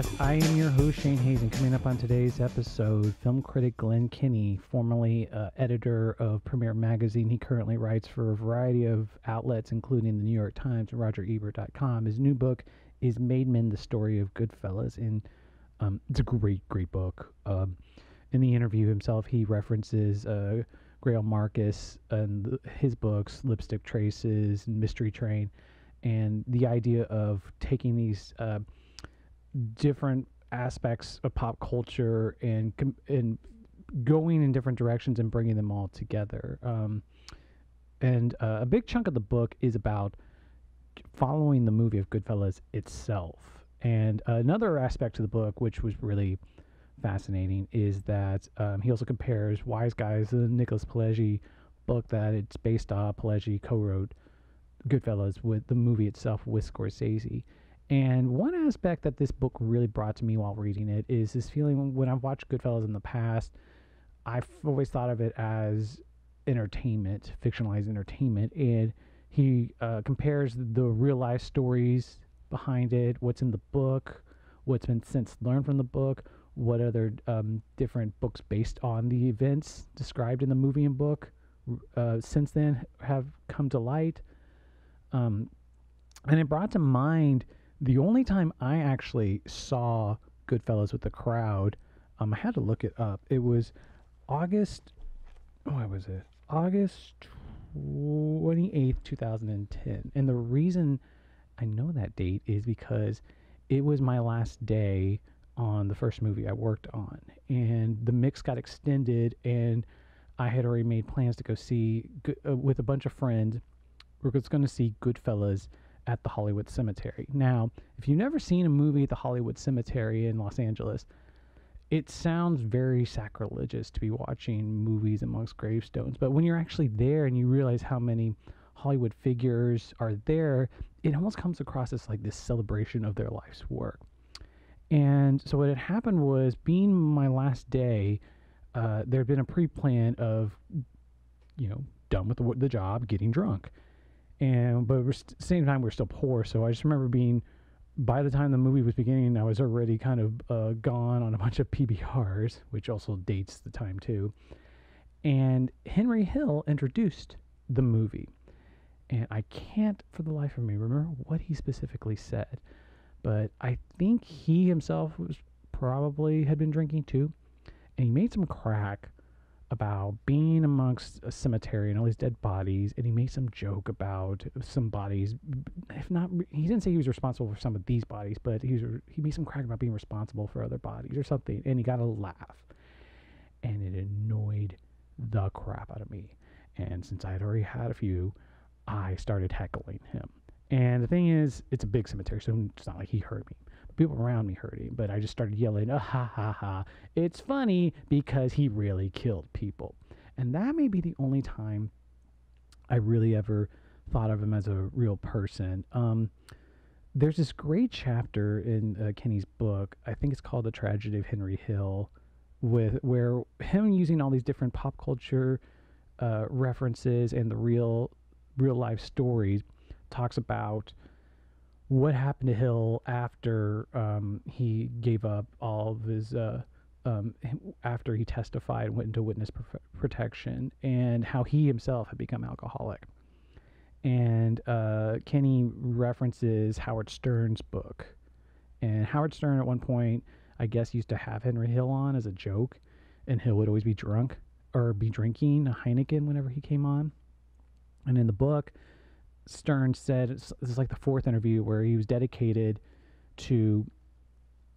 Podcast. I am your host, Shane Hayes, and coming up on today's episode, film critic Glenn Kenny, formerly uh, editor of Premiere Magazine. He currently writes for a variety of outlets, including the New York Times and RogerEbert.com. His new book is Made Men, The Story of Goodfellas, and um, it's a great, great book. Um, in the interview himself, he references uh, Greil Marcus and his books, Lipstick Traces and Mystery Train, and the idea of taking these... Uh, different aspects of pop culture and and going in different directions and bringing them all together. Um, and uh, a big chunk of the book is about following the movie of Goodfellas itself. And uh, another aspect of the book, which was really fascinating, is that um, he also compares Wise Guys, the Nicholas Pileggi book that it's based on. Pileggi co-wrote Goodfellas with the movie itself with Scorsese. And one aspect that this book really brought to me while reading it is this feeling when I've watched Goodfellas in the past, I've always thought of it as entertainment, fictionalized entertainment. And he uh, compares the real life stories behind it, what's in the book, what's been since learned from the book, what other um, different books based on the events described in the movie and book uh, since then have come to light. Um, and it brought to mind the only time I actually saw Goodfellas with the crowd, um, I had to look it up. It was August. What was it? August twenty eighth, two thousand and ten. And the reason I know that date is because it was my last day on the first movie I worked on, and the mix got extended, and I had already made plans to go see uh, with a bunch of friends. We're just going to see Goodfellas at the Hollywood Cemetery. Now, if you've never seen a movie at the Hollywood Cemetery in Los Angeles, it sounds very sacrilegious to be watching movies amongst gravestones. But when you're actually there and you realize how many Hollywood figures are there, it almost comes across as like this celebration of their life's work. And so what had happened was, being my last day, uh, there had been a pre-plan of, you know, done with the, the job, getting drunk and but we're st- same time we're still poor. So I just remember being by the time the movie was beginning, I was already kind of uh, gone on a bunch of PBRs, which also dates the time too. And Henry Hill introduced the movie, and I can't for the life of me remember what he specifically said, but I think he himself was probably had been drinking too, and he made some crack about being amongst a cemetery and all these dead bodies, and he made some joke about some bodies. If not, he didn't say he was responsible for some of these bodies, but he was, he made some crack about being responsible for other bodies or something, and he got a laugh, and it annoyed the crap out of me. And since I had already had a few, I started heckling him. And the thing is, it's a big cemetery, so it's not like he heard me people around me heard him, but I just started yelling, ah, ha ha ha. It's funny because he really killed people. And that may be the only time I really ever thought of him as a real person. Um, there's this great chapter in uh, Kenny's book. I think it's called "The Tragedy of Henry Hill," with where him using all these different pop culture uh, references and the real real life stories talks about what happened to Hill after um, he gave up all of his uh, um, after he testified and went into witness protection, and how he himself had become alcoholic. And uh, Kenny references Howard Stern's book, and Howard Stern at one point, I guess, used to have Henry Hill on as a joke, and Hill would always be drunk or be drinking a Heineken whenever he came on. And in the book, Stern said this is like the fourth interview where he was dedicated to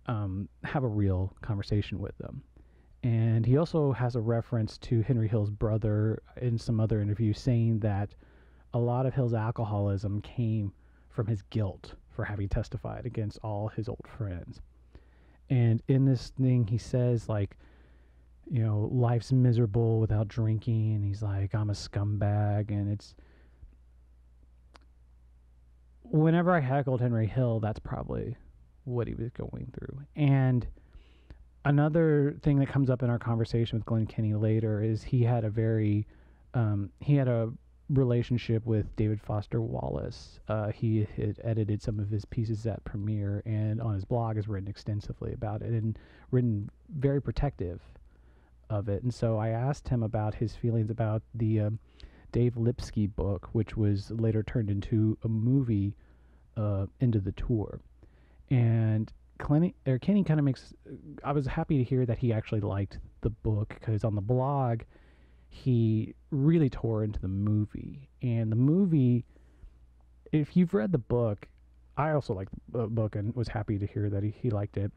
um, have a real conversation with them. And he also has a reference to Henry Hill's brother in some other interview saying that a lot of Hill's alcoholism came from his guilt for having testified against all his old friends. And in this thing, he says, like, you know, life's miserable without drinking. And he's like, I'm a scumbag. And it's, whenever I heckled Henry Hill, that's probably what he was going through. And another thing that comes up in our conversation with Glenn Kenny later is he had a very, um, he had a relationship with David Foster Wallace. Uh, he had edited some of his pieces at Premiere and on his blog has written extensively about it and written very protective of it. And so I asked him about his feelings about the um, Dave Lipsky book, which was later turned into a movie uh, into the tour. And Kenny, or Kenny kind of makes. I was happy to hear that he actually liked the book because on the blog, he really tore into the movie. And the movie, if you've read the book, I also liked the book and was happy to hear that he, he liked it.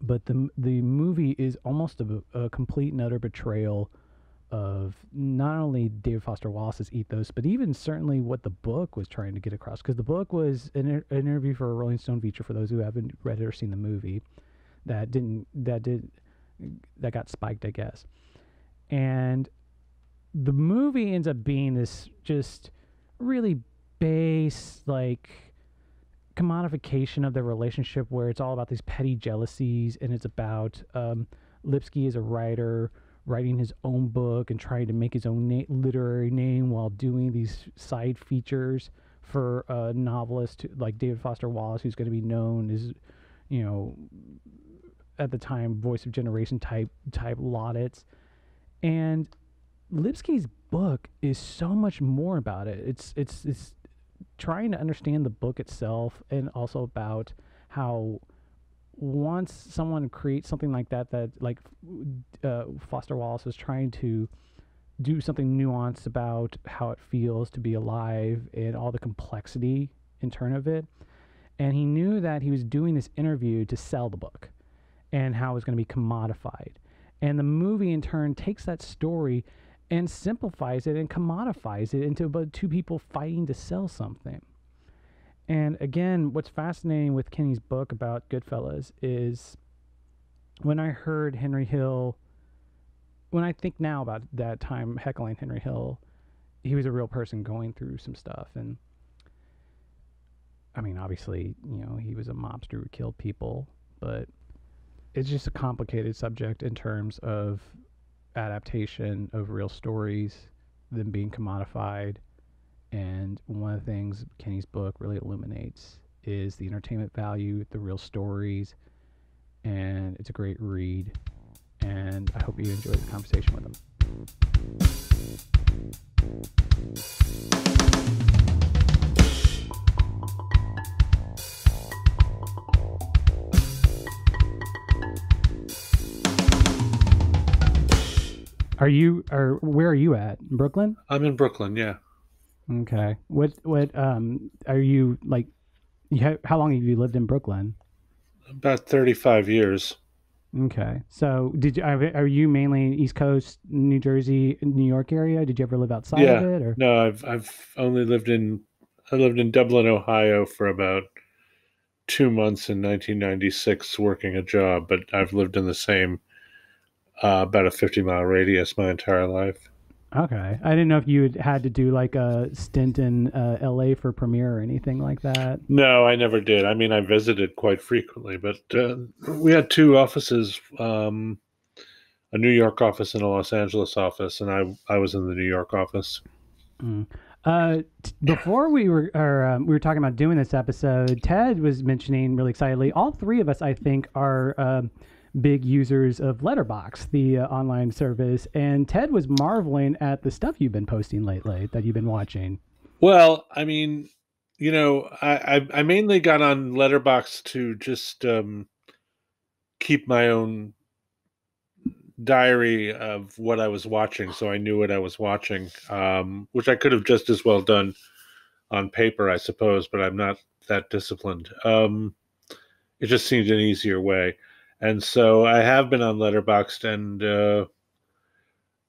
But the the movie is almost a, a complete and utter betrayal of not only David Foster Wallace's ethos, but even certainly what the book was trying to get across. Because the book was an, an, interview for a Rolling Stone feature. For those who haven't read it or seen the movie, that didn't that did that got spiked, I guess. And the movie ends up being this just really base like commodification of their relationship, where it's all about these petty jealousies, and it's about um, Lipsky as a writer writing his own book and trying to make his own na- literary name while doing these side features for a novelist like David Foster Wallace, who's going to be known as, you know, at the time voice of generation type type laudits, and Lipsky's book is so much more about it. It's it's it's trying to understand the book itself and also about how once someone creates something like that, that like uh, Foster Wallace was trying to do something nuanced about how it feels to be alive and all the complexity in turn of it. And he knew that he was doing this interview to sell the book and how it was going to be commodified. And the movie, in turn, takes that story and simplifies it and commodifies it into about two people fighting to sell something. And again, what's fascinating with Kenny's book about Goodfellas is when I heard Henry Hill, when I think now about that time heckling Henry Hill, he was a real person going through some stuff. And I mean, obviously, you know, he was a mobster who killed people, but it's just a complicated subject in terms of adaptation of real stories, them being commodified and one of the things Kenny's book really illuminates is the entertainment value, the real stories, and it's a great read. And I hope you enjoy the conversation with him. Are you or where are you at? Brooklyn? I'm in Brooklyn, yeah. Okay. What what um are you like? You how long have you lived in Brooklyn? About thirty five years. Okay. So did you are you mainly East Coast, New Jersey, New York area? Did you ever live outside yeah. of it? Or? No, I've I've only lived in I lived in Dublin, Ohio for about two months in 1996 working a job, but I've lived in the same uh, about a 50 mile radius my entire life. Okay, I didn't know if you had, had to do like a stint in uh, L.A. for premiere or anything like that. No, I never did. I mean, I visited quite frequently, but uh, we had two offices: um, a New York office and a Los Angeles office, and I I was in the New York office. Mm. Uh, t- before we were or, um, we were talking about doing this episode, Ted was mentioning really excitedly. All three of us, I think, are. Big users of Letterboxd, the uh, online service, and Ted was marveling at the stuff you've been posting lately that you've been watching. Well, I mean, you know, I I, I mainly got on Letterboxd to just um, keep my own diary of what I was watching, so I knew what I was watching, um, which I could have just as well done on paper, I suppose, but I'm not that disciplined. Um, it just seemed an easier way and so I have been on Letterboxd, and uh,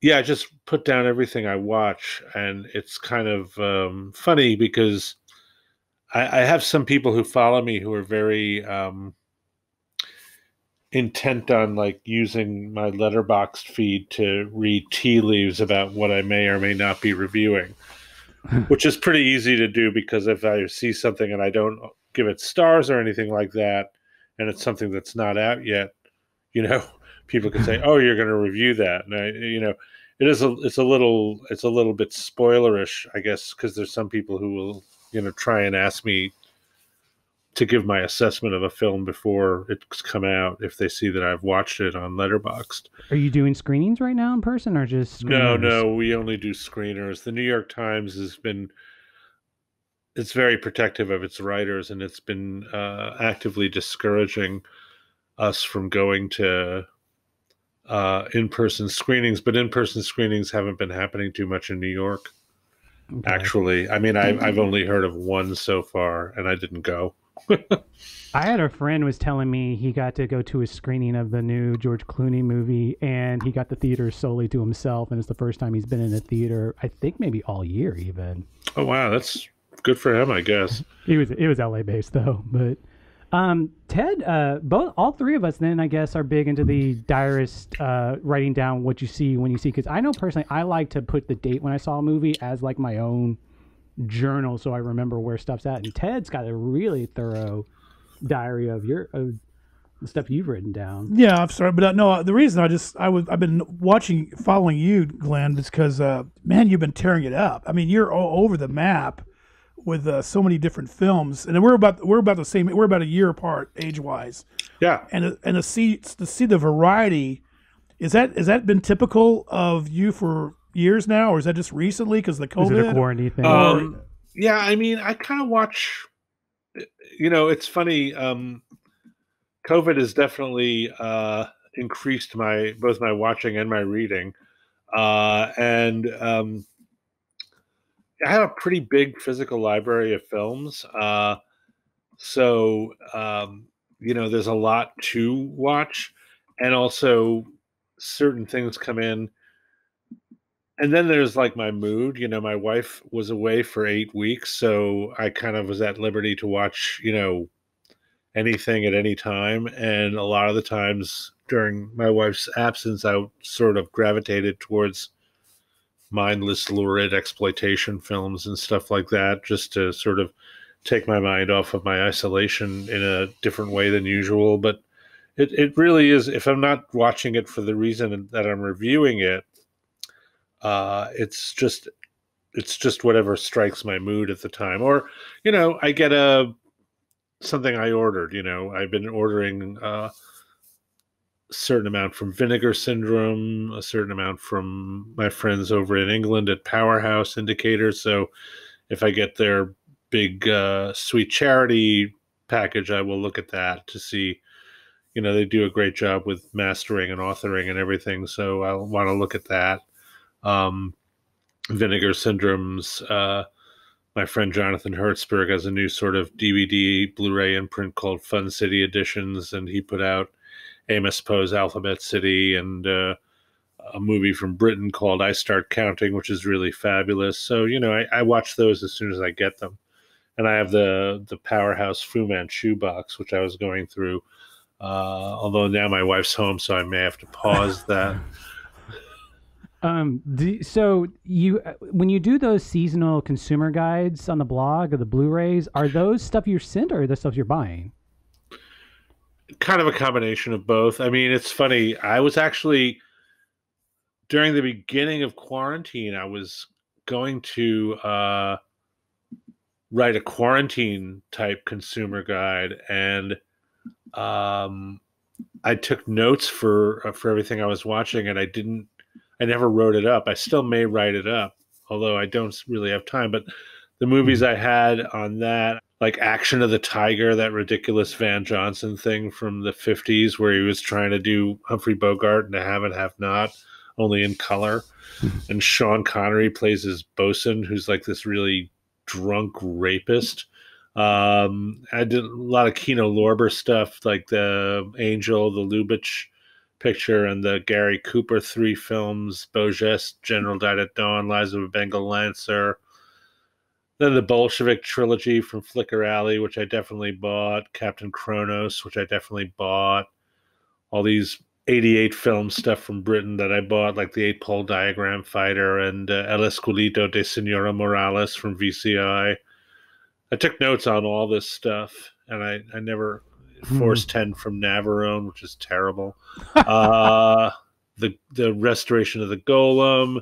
yeah, I just put down everything I watch, and it's kind of um, funny because I, I, have some people who follow me who are very um, intent on like using my letterboxd feed to read tea leaves about what I may or may not be reviewing, which is pretty easy to do because if I see something and I don't give it stars or anything like that, and it's something that's not out yet, you know, people can say, "Oh, you're going to review that," and I, you know, it is a it's a little it's a little bit spoilerish, I guess, because there's some people who will you know try and ask me to give my assessment of a film before it's come out if they see that I've watched it on Letterboxd. Are you doing screenings right now in person or just screeners? No, no, we only do screeners. The New York Times has been it's very protective of its writers and it's been uh, actively discouraging us from going to uh, in-person screenings, but in-person screenings haven't been happening too much in New York. Okay. Actually, I mean, I've I've only heard of one so far, and I didn't go. I had a friend was telling me he got to go to a screening of the new George Clooney movie, and he got the theater solely to himself, and it's the first time he's been in a theater. I think maybe all year, even. Oh wow, that's good for him, I guess. he was it was LA based though, but um, Ted, uh, both all three of us then I guess are big into the diarist uh, writing down what you see when you see because I know personally I like to put the date when I saw a movie as like my own journal so I remember where stuff's at. And Ted's got a really thorough diary of your of the stuff you've written down. Yeah, I'm sorry, but uh, no, the reason I just I was I've been watching following you, Glenn, is because uh, man, you've been tearing it up. I mean, you're all over the map with uh, so many different films, and we're about we're about the same. We're about a year apart age wise. Yeah, and and to see to see the variety, is that has that been typical of you for years now, or is that just recently because the COVID? Is it a quarantine thing? Um, yeah, I mean, I kind of watch. You know, it's funny. Um, COVID has definitely uh, increased my both my watching and my reading, uh, and um, I have a pretty big physical library of films. Uh, so um, you know, there's a lot to watch, and also certain things come in. And then there's like my mood. You know, my wife was away for eight weeks, so I kind of was at liberty to watch, you know, anything at any time. And a lot of the times during my wife's absence, I sort of gravitated towards mindless, lurid exploitation films and stuff like that, just to sort of take my mind off of my isolation in a different way than usual. But it, it really is, if I'm not watching it for the reason that I'm reviewing it, uh, it's just it's just whatever strikes my mood at the time. Or, you know, I get a something I ordered, you know, I've been ordering uh certain amount from Vinegar Syndrome, a certain amount from my friends over in England at Powerhouse Indicator. So if I get their big uh, sweet charity package, I will look at that to see. You know, they do a great job with mastering and authoring and everything. So I'll want to look at that. Um, Vinegar Syndrome's. Uh, my friend Jonathan Hertzberg has a new sort of DVD Blu-ray imprint called Fun City Editions, and he put out Amos Poe's Alphabet City and uh, a movie from Britain called I Start Counting, which is really fabulous. So you know, I, I watch those as soon as I get them, and I have the the Powerhouse Fu Manchu box, which I was going through. Uh, although now my wife's home, so I may have to pause that. Um, do, so you when you do those seasonal consumer guides on the blog or the Blu-rays, are those stuff you're sent or are the stuff you're buying? Kind of a combination of both. I mean, it's funny. I was actually during the beginning of quarantine, I was going to uh, write a quarantine type consumer guide, and um, I took notes for uh, for everything I was watching, and I didn't. I never wrote it up. I still may write it up, although I don't really have time. But the movies hmm. I had on that, like Action of the Tiger, that ridiculous Van Johnson thing from the 50s where he was trying to do Humphrey Bogart and Have and Have Not, only in color. and Sean Connery plays his bosun, who's like this really drunk rapist. Um, I did a lot of Kino Lorber stuff, like the Angel, the Lubitsch picture, and the Gary Cooper three films, Beau General Died at Dawn, Lives of a Bengal Lancer, then the Bolshevik trilogy from Flicker Alley, which I definitely bought. Captain Kronos, which I definitely bought. all these 88 film stuff from Britain that I bought, like the eight pole diagram fighter and uh, El Esqueleto de Senora Morales from VCI. I took notes on all this stuff, and I, I never Force 10 from Navarone, which is terrible. uh, the the restoration of the Golem,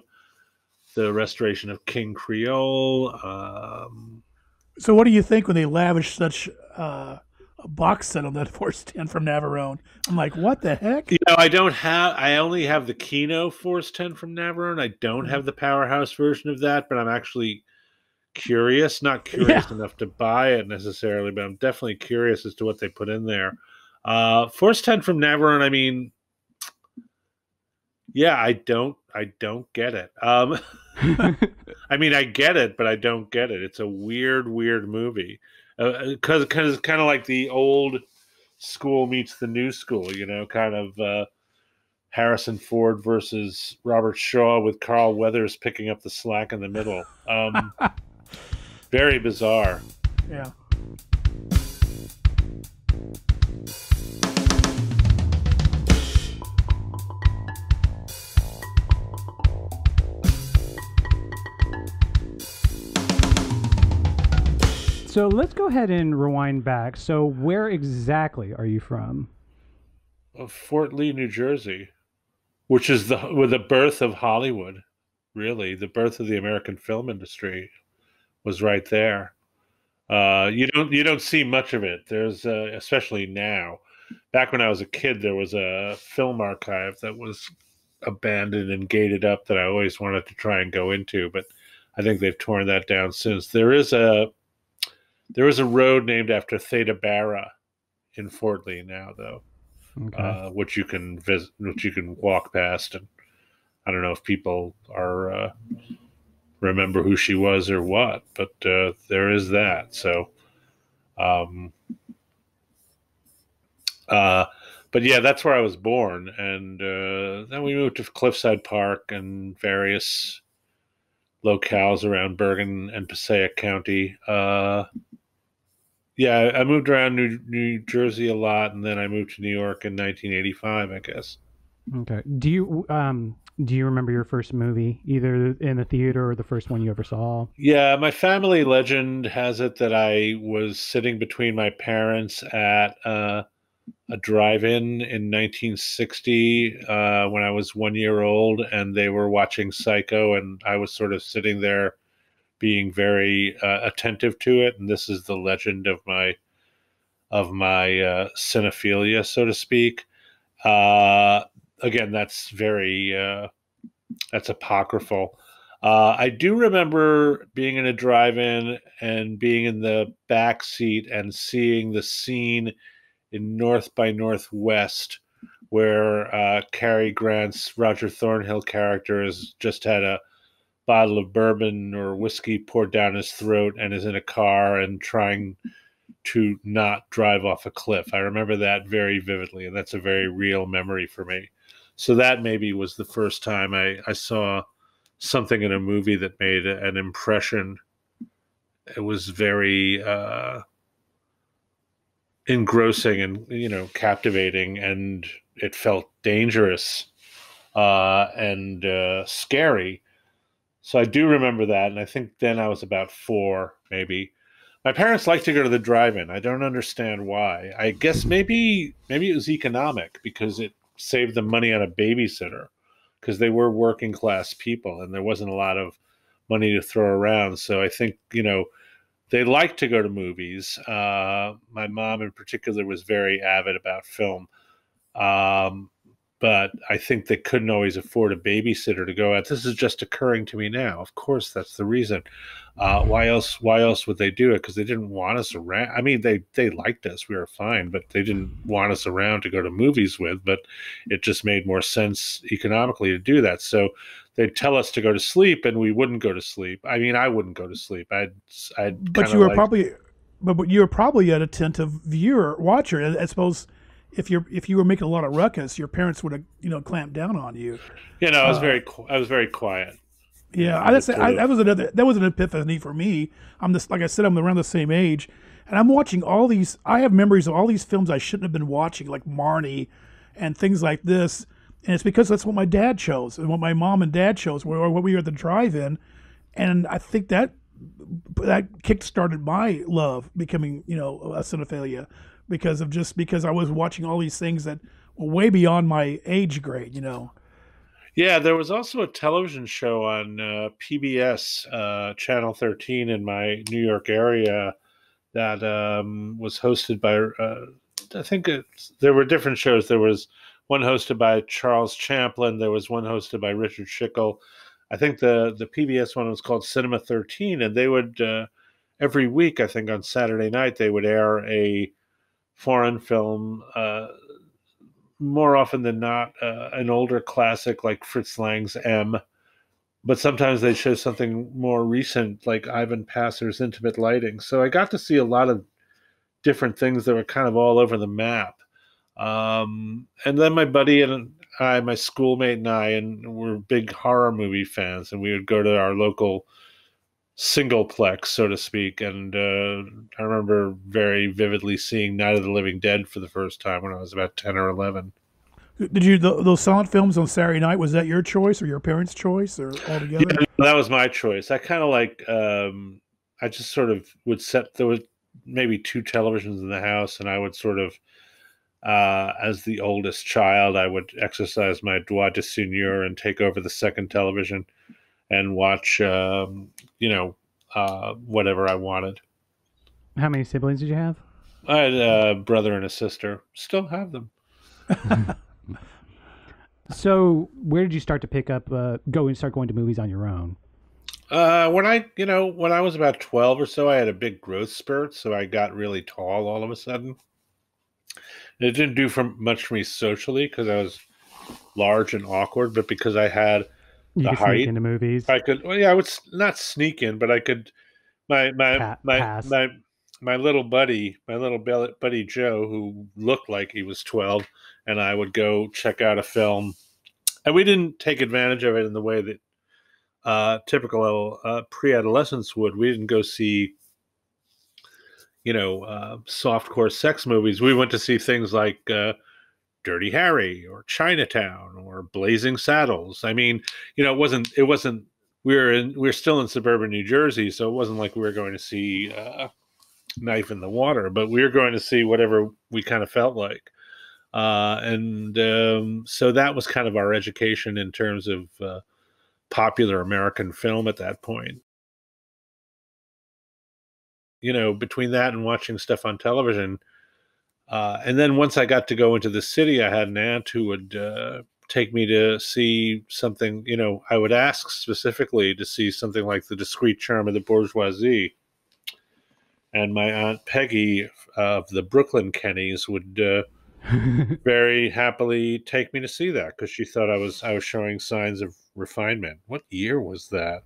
the restoration of King Creole. Um, So, what do you think when they lavish such uh, a box set on that Force 10 from Navarone? I'm like, what the heck? You know, I don't have. I only have the Kino Force Ten from Navarone. I don't have the Powerhouse version of that, but I'm actually curious. Not curious enough to buy it necessarily, but I'm definitely curious as to what they put in there. Uh, Force Ten from Navarone. I mean, yeah, I don't. I don't get it. Um, I mean, I get it, but I don't get it. It's a weird, weird movie. Because, uh, because kind of like the old school meets the new school. You know, kind of uh, Harrison Ford versus Robert Shaw with Carl Weathers picking up the slack in the middle. Um, very bizarre. Yeah. So let's go ahead and rewind back. So where exactly are you from? Fort Lee, New Jersey, which is the with the birth of Hollywood. Really, the birth of the American film industry was right there. Uh, you don't you don't see much of it. There's uh, especially now. Back when I was a kid, there was a film archive that was abandoned and gated up that I always wanted to try and go into, but I think they've torn that down since. There is a there is a road named after Theda Bara in Fort Lee now, though, Okay. uh, which you can visit, which you can walk past, and I don't know if people are uh, remember who she was or what, but uh, there is that. So, um, uh, but yeah, that's where I was born, and uh, then we moved to Cliffside Park and various locales around Bergen and Passaic County. Uh, yeah, I moved around New, New Jersey a lot, and then I moved to New York in 1985, I guess. okay. Do you um do you remember your first movie, either in the theater or the first one you ever saw? Yeah, my family legend has it that I was sitting between my parents at uh, a drive-in in 1960 uh, when I was one year old, and they were watching Psycho, and I was sort of sitting there, being very uh, attentive to it. And this is the legend of my of my uh, cinephilia, so to speak. Uh, again, that's very uh, that's apocryphal. Uh, I do remember being in a drive-in and being in the back seat and seeing the scene in North by Northwest where uh, Cary Grant's Roger Thornhill character has just had a bottle of bourbon or whiskey poured down his throat and is in a car and trying to not drive off a cliff. I remember that very vividly, and that's a very real memory for me. So that maybe was the first time I, I saw something in a movie that made an impression. It was very uh, engrossing and you know captivating, and it felt dangerous uh, and uh, scary. So I do remember that, and I think then I was about four, maybe. My parents like to go to the drive-in. I don't understand why. I guess maybe maybe it was economic because it saved them money on a babysitter because they were working class people and there wasn't a lot of money to throw around. So I think you know they like to go to movies. Uh, my mom, in particular, was very avid about film. Um, but I think they couldn't always afford a babysitter to go out. This is just occurring to me now. Of course, that's the reason. Uh, why else? Why else would they do it? Because they didn't want us around. I mean, they they liked us. We were fine, but they didn't want us around to go to movies with. But it just made more sense economically to do that. So they'd tell us to go to sleep, and we wouldn't go to sleep. I mean, I wouldn't go to sleep. I'd I'd. But you were like- probably, but, but you were probably an attentive viewer, watcher. I, I suppose if you're if you were making a lot of ruckus, your parents would have you know clamped down on you. You know, I was uh, very qu- I was very quiet. Yeah, I, that's, I, that was another. That was an epiphany for me. I'm just like I said, I'm around the same age, and I'm watching all these. I have memories of all these films I shouldn't have been watching, like Marnie, and things like this. And it's because that's what my dad chose and what my mom and dad chose, or what we were at the drive-in. And I think that that kick-started my love becoming, you know, a cinephilia because of just because I was watching all these things that were way beyond my age grade, you know. Yeah, there was also a television show on uh, PBS uh, Channel 13 in my New York area that um, was hosted by. Uh, I think there were different shows. There was one hosted by Charles Champlin. There was one hosted by Richard Schickel. I think the the PBS one was called Cinema 13, and they would uh, every week. I think on Saturday night they would air a foreign film uh, more often than not uh, an older classic like Fritz Lang's M, but sometimes they show something more recent like Ivan Passer's Intimate Lighting. So I got to see a lot of different things that were kind of all over the map. Um, and then my buddy and I, my schoolmate and I, and we're big horror movie fans, and we would go to our local singleplex, so to speak. And uh, I remember very vividly seeing Night of the Living Dead for the first time when I was about ten or eleven. Did you those silent films on Saturday night? Was that your choice or your parents' choice or all together? Yeah, that was my choice. I kind of like. Um, I just sort of would set there was maybe two televisions in the house, and I would sort of, uh, as the oldest child, I would exercise my droit de seigneur and take over the second television and watch, um, you know, uh, whatever I wanted. How many siblings did you have? I had a brother and a sister. Still have them. so, where did you start to pick up, uh, go and start going to movies on your own? Uh, when I, you know, when I was about 12 or so, I had a big growth spurt. So I got really tall all of a sudden. And it didn't do for much for me socially because I was large and awkward, but because I had you the could height sneak into movies. I could, well, yeah, I would not sneak in, but I could. My my Pa- my pass. my my little buddy, my little buddy Joe, who looked like he was twelve, and I would go check out a film, and we didn't take advantage of it in the way that uh, typical uh, pre-adolescents would. We didn't go see, you know, uh, softcore sex movies. We went to see things like uh, Dirty Harry or Chinatown or Blazing Saddles. I mean, you know, it wasn't it wasn't we were in we are still in suburban New Jersey, so it wasn't like we were going to see uh, Knife in the Water, but we were going to see whatever we kind of felt like. Uh, and um, so that was kind of our education in terms of uh, popular American film at that point. You know, between that and watching stuff on television, uh, and then once I got to go into the city, I had an aunt who would uh, take me to see something. You know, I would ask specifically to see something like The Discreet Charm of the Bourgeoisie. And my aunt Peggy of the Brooklyn Kennys would uh, very happily take me to see that because she thought I was I was showing signs of refinement. What year was that?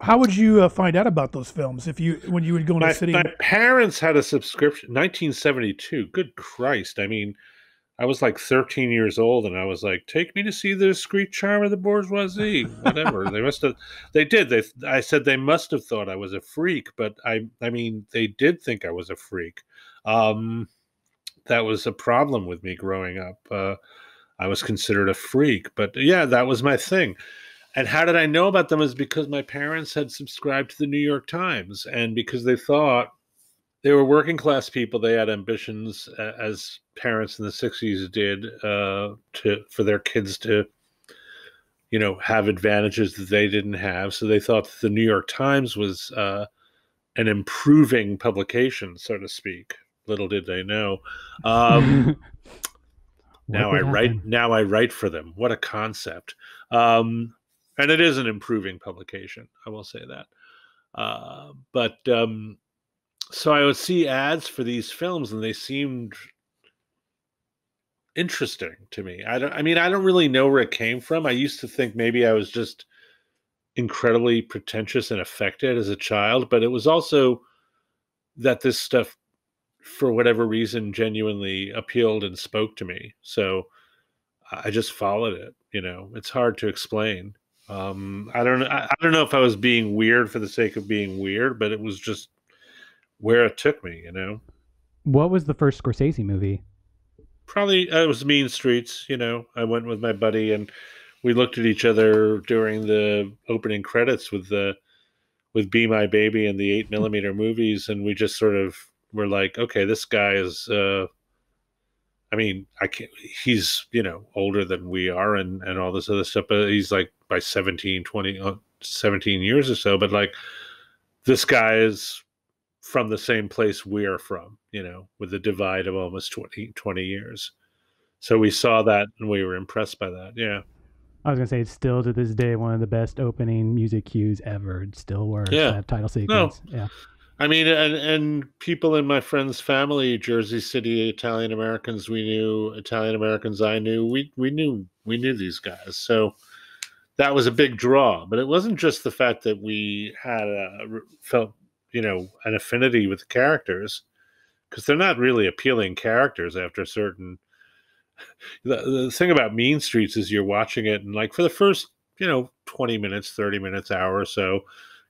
How would you uh, find out about those films if you when you would go into My, the city? my parents had a subscription 1972 good christ. I mean i was like 13 years old and i was like take me to see the discreet charm of the bourgeoisie. Whatever. They must have they did. They i said they must have thought i was a freak but i i mean they did think i was a freak. Um that was a problem with me growing up. Uh i was considered a freak but yeah that was my thing and how did I know about them? Is because my parents had subscribed to the New York Times, and because they thought they were working class people, they had ambitions uh, as parents in the '60s did uh, to for their kids to, you know, have advantages that they didn't have. So they thought that the New York Times was uh, an improving publication, so to speak. Little did they know. Um, now I write now I write for them. What a concept. Um, and it is an improving publication, I will say that. Uh, but um, so I would see ads for these films, and they seemed interesting to me. I don't. I mean, I don't really know where it came from. I used to think maybe I was just incredibly pretentious and affected as a child, but it was also that this stuff, for whatever reason, genuinely appealed and spoke to me. So I just followed it. You know, it's hard to explain. Um, I don't. I, I don't know if I was being weird for the sake of being weird, but it was just where it took me. You know. What was the first Scorsese movie? probably uh, it was Mean Streets. You know, I went with my buddy and we looked at each other during the opening credits with the with Be My Baby and the eight millimeter movies, and we just sort of were like, okay, this guy is. Uh, I mean, I can't. He's you know older than we are, and and all this other stuff. But he's like by 17, 20, uh, 17 years or so. But like, this guy is from the same place we're from, you know, with a divide of almost 20, 20 years. So we saw that and we were impressed by that. Yeah. I was gonna say it's still to this day one of the best opening music cues ever. It still works. Yeah. That title sequence. No. Yeah. I mean, and and people in my friend's family, Jersey City Italian Americans, we knew Italian Americans I knew. We we knew we knew these guys. So that was a big draw. But it wasn't just the fact that we had a, felt you know an affinity with the characters because they're not really appealing characters after a certain the, the thing about mean streets is you're watching it and like for the first you know 20 minutes 30 minutes hour or so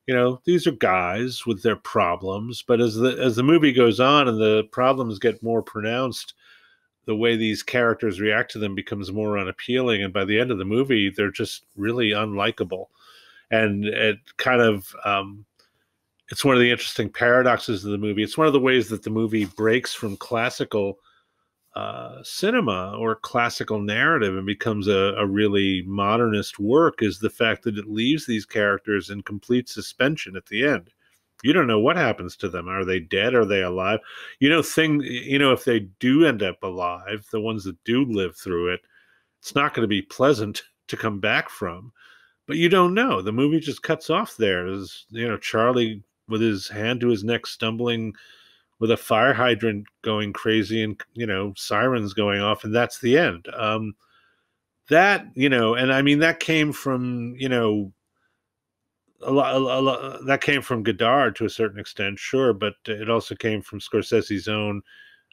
you know these are guys with their problems but as the as the movie goes on and the problems get more pronounced the way these characters react to them becomes more unappealing and by the end of the movie they're just really unlikable and it kind of um, it's one of the interesting paradoxes of the movie. It's one of the ways that the movie breaks from classical uh, cinema or classical narrative and becomes a, a, really modernist work is the fact that it leaves these characters in complete suspension at the end. You don't know what happens to them. Are they dead? Are they alive? You know, thing. You know, if they do end up alive, the ones that do live through it, it's not going to be pleasant to come back from. But you don't know. The movie just cuts off there. Is you know, Charlie with his hand to his neck, stumbling with a fire hydrant going crazy and you know sirens going off, and that's the end. Um, that you know, and I mean that came from you know a lot, a lot, that came from Godard to a certain extent, sure, but it also came from Scorsese's own.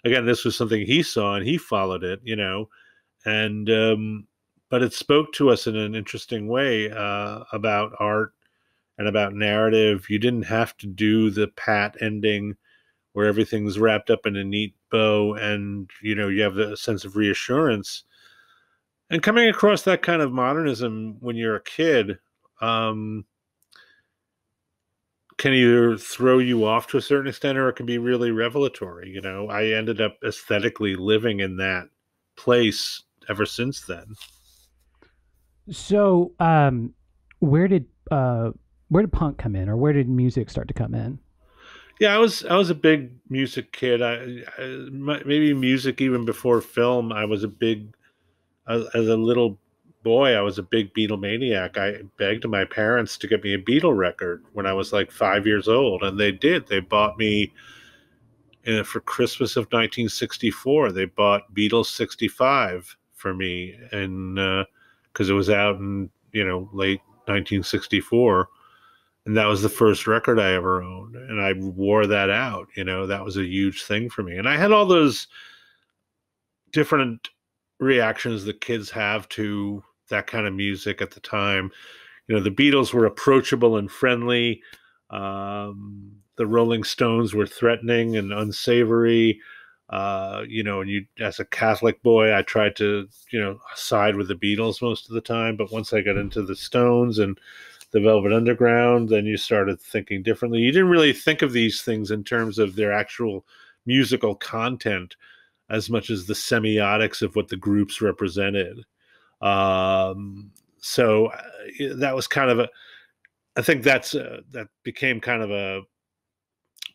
Again, this was something he saw and he followed it, you know, and um, but it spoke to us in an interesting way uh, about art and about narrative. You didn't have to do the pat ending where everything's wrapped up in a neat bow and you know you have a sense of reassurance. And coming across that kind of modernism when you're a kid um, can either throw you off to a certain extent or it can be really revelatory. You know, I ended up aesthetically living in that place ever since then. So, um, where did uh, where did punk come in, or where did music start to come in? Yeah, I was I was a big music kid. I, I maybe music even before film. I was a big as, as a little boy. I was a big Beatle maniac. I begged my parents to get me a Beatle record when I was like five years old, and they did. They bought me and for Christmas of 1964. They bought Beatles 65 for me, and because uh, it was out in you know late 1964 and that was the first record I ever owned, and I wore that out. You know, that was a huge thing for me, and I had all those different reactions that kids have to that kind of music at the time. You know, the Beatles were approachable and friendly. Um, the Rolling Stones were threatening and unsavory. Uh, you know, and you, as a Catholic boy, I tried to, you know, side with the Beatles most of the time. But once I got into the Stones and the Velvet Underground, then you started thinking differently. You didn't really think of these things in terms of their actual musical content as much as the semiotics of what the groups represented. Um, so uh, that was kind of a, I think that's uh, that became kind of a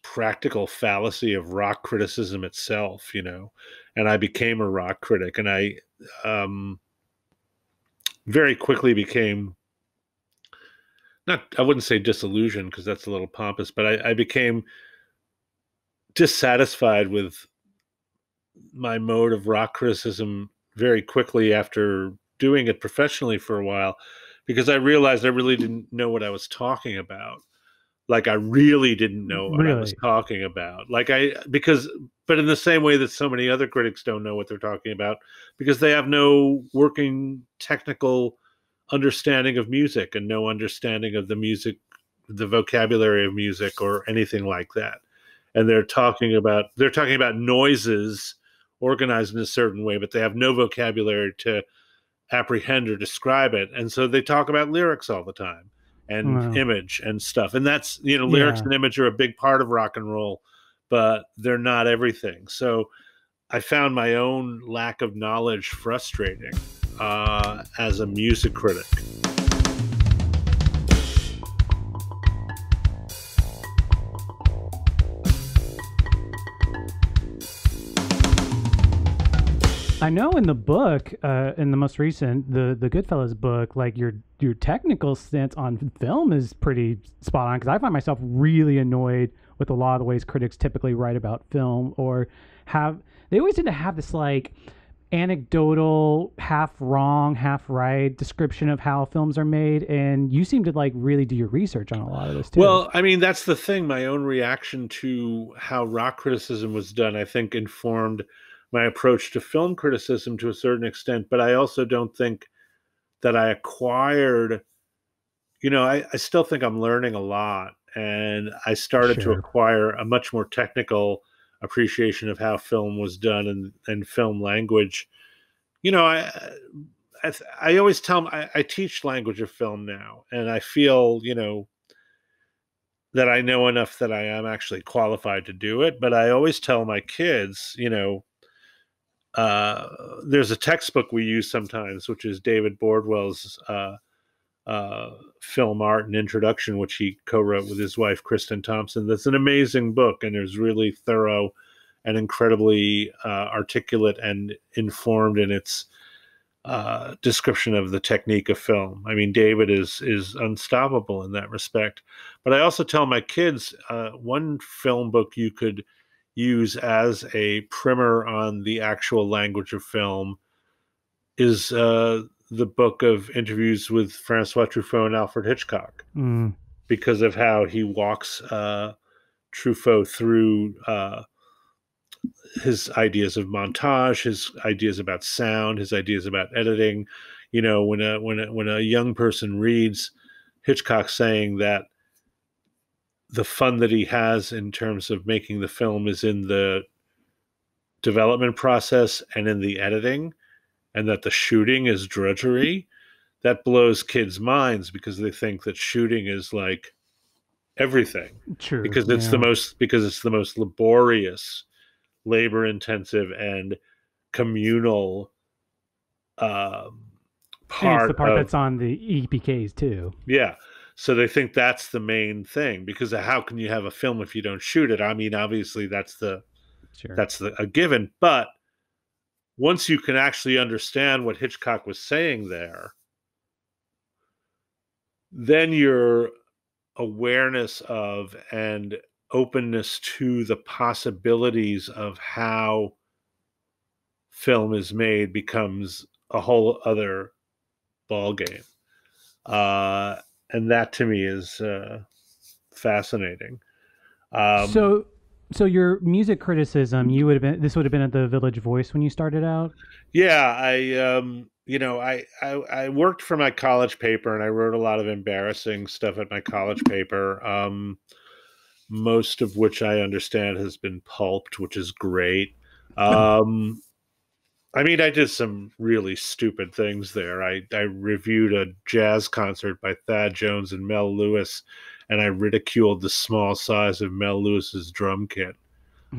practical fallacy of rock criticism itself, you know. And I became a rock critic, and I um, very quickly became not I wouldn't say disillusioned because that's a little pompous, but I, I became dissatisfied with my mode of rock criticism very quickly after doing it professionally for a while because I realized I really didn't know what I was talking about. Like I really didn't know what really? I was talking about. Like I because but in the same way that so many other critics don't know what they're talking about because they have no working technical understanding of music and no understanding of the music, the vocabulary of music or anything like that. And they're talking about they're talking about noises organized in a certain way, but they have no vocabulary to apprehend or describe it. And so they talk about lyrics all the time and Wow. image and stuff. And that's, you know, lyrics Yeah. and image are a big part of rock and roll, but they're not everything. So I found my own lack of knowledge frustrating uh, as a music critic. I know in the book, uh, in the most recent, the the Goodfellas book, like your your technical stance on film is pretty spot on. Because I find myself really annoyed with a lot of the ways critics typically write about film, or have they always seem to have this like anecdotal, half wrong, half right description of how films are made, and you seem to like really do your research on a lot of this too. Well, I mean, that's the thing. My own reaction to how rock criticism was done, I think, informed my approach to film criticism to a certain extent. But I also don't think that I acquired, you know, I, I still think I'm learning a lot. And I started Sure. to acquire a much more technical appreciation of how film was done and, and film language. You know, I, I, I always tell 'em I, I teach language of film now, and I feel, you know, that I know enough that I am actually qualified to do it. But I always tell my kids, you know, uh, there's a textbook we use sometimes, which is David Bordwell's uh, uh, film art and introduction, which he co-wrote with his wife Kristin Thompson. That's an amazing book, and is really thorough and incredibly uh, articulate and informed in its uh, description of the technique of film. I mean, David is is unstoppable in that respect. But I also tell my kids uh, one film book you could use as a primer on the actual language of film is uh, the book of interviews with Francois Truffaut and Alfred Hitchcock Mm, because of how he walks uh, Truffaut through uh, his ideas of montage, his ideas about sound, his ideas about editing. You know, when a when a, when a young person reads Hitchcock saying that the fun that he has in terms of making the film is in the development process and in the editing, and that the shooting is drudgery, that blows kids' minds because they think that shooting is like everything true. because it's the most because it's the most laborious labor intensive and communal um And part, it's the part of, that's on the EPKs too. yeah so they think that's the main thing because how can you have a film if you don't shoot it i mean obviously that's the Sure. that's the, a given but once you can actually understand what hitchcock was saying there then your awareness of and openness to the possibilities of how film is made becomes a whole other ball game uh, and that to me is uh, fascinating. Um, so, so your music criticism, you would have been. This would have been at the Village Voice when you started out. Yeah, I um you know, I, I I worked for my college paper and I wrote a lot of embarrassing stuff at my college paper. Um most of which I understand has been pulped, which is great. Um I mean, I did some really stupid things there. I, I reviewed a jazz concert by Thad Jones and Mel Lewis, and I ridiculed the small size of Mel Lewis's drum kit.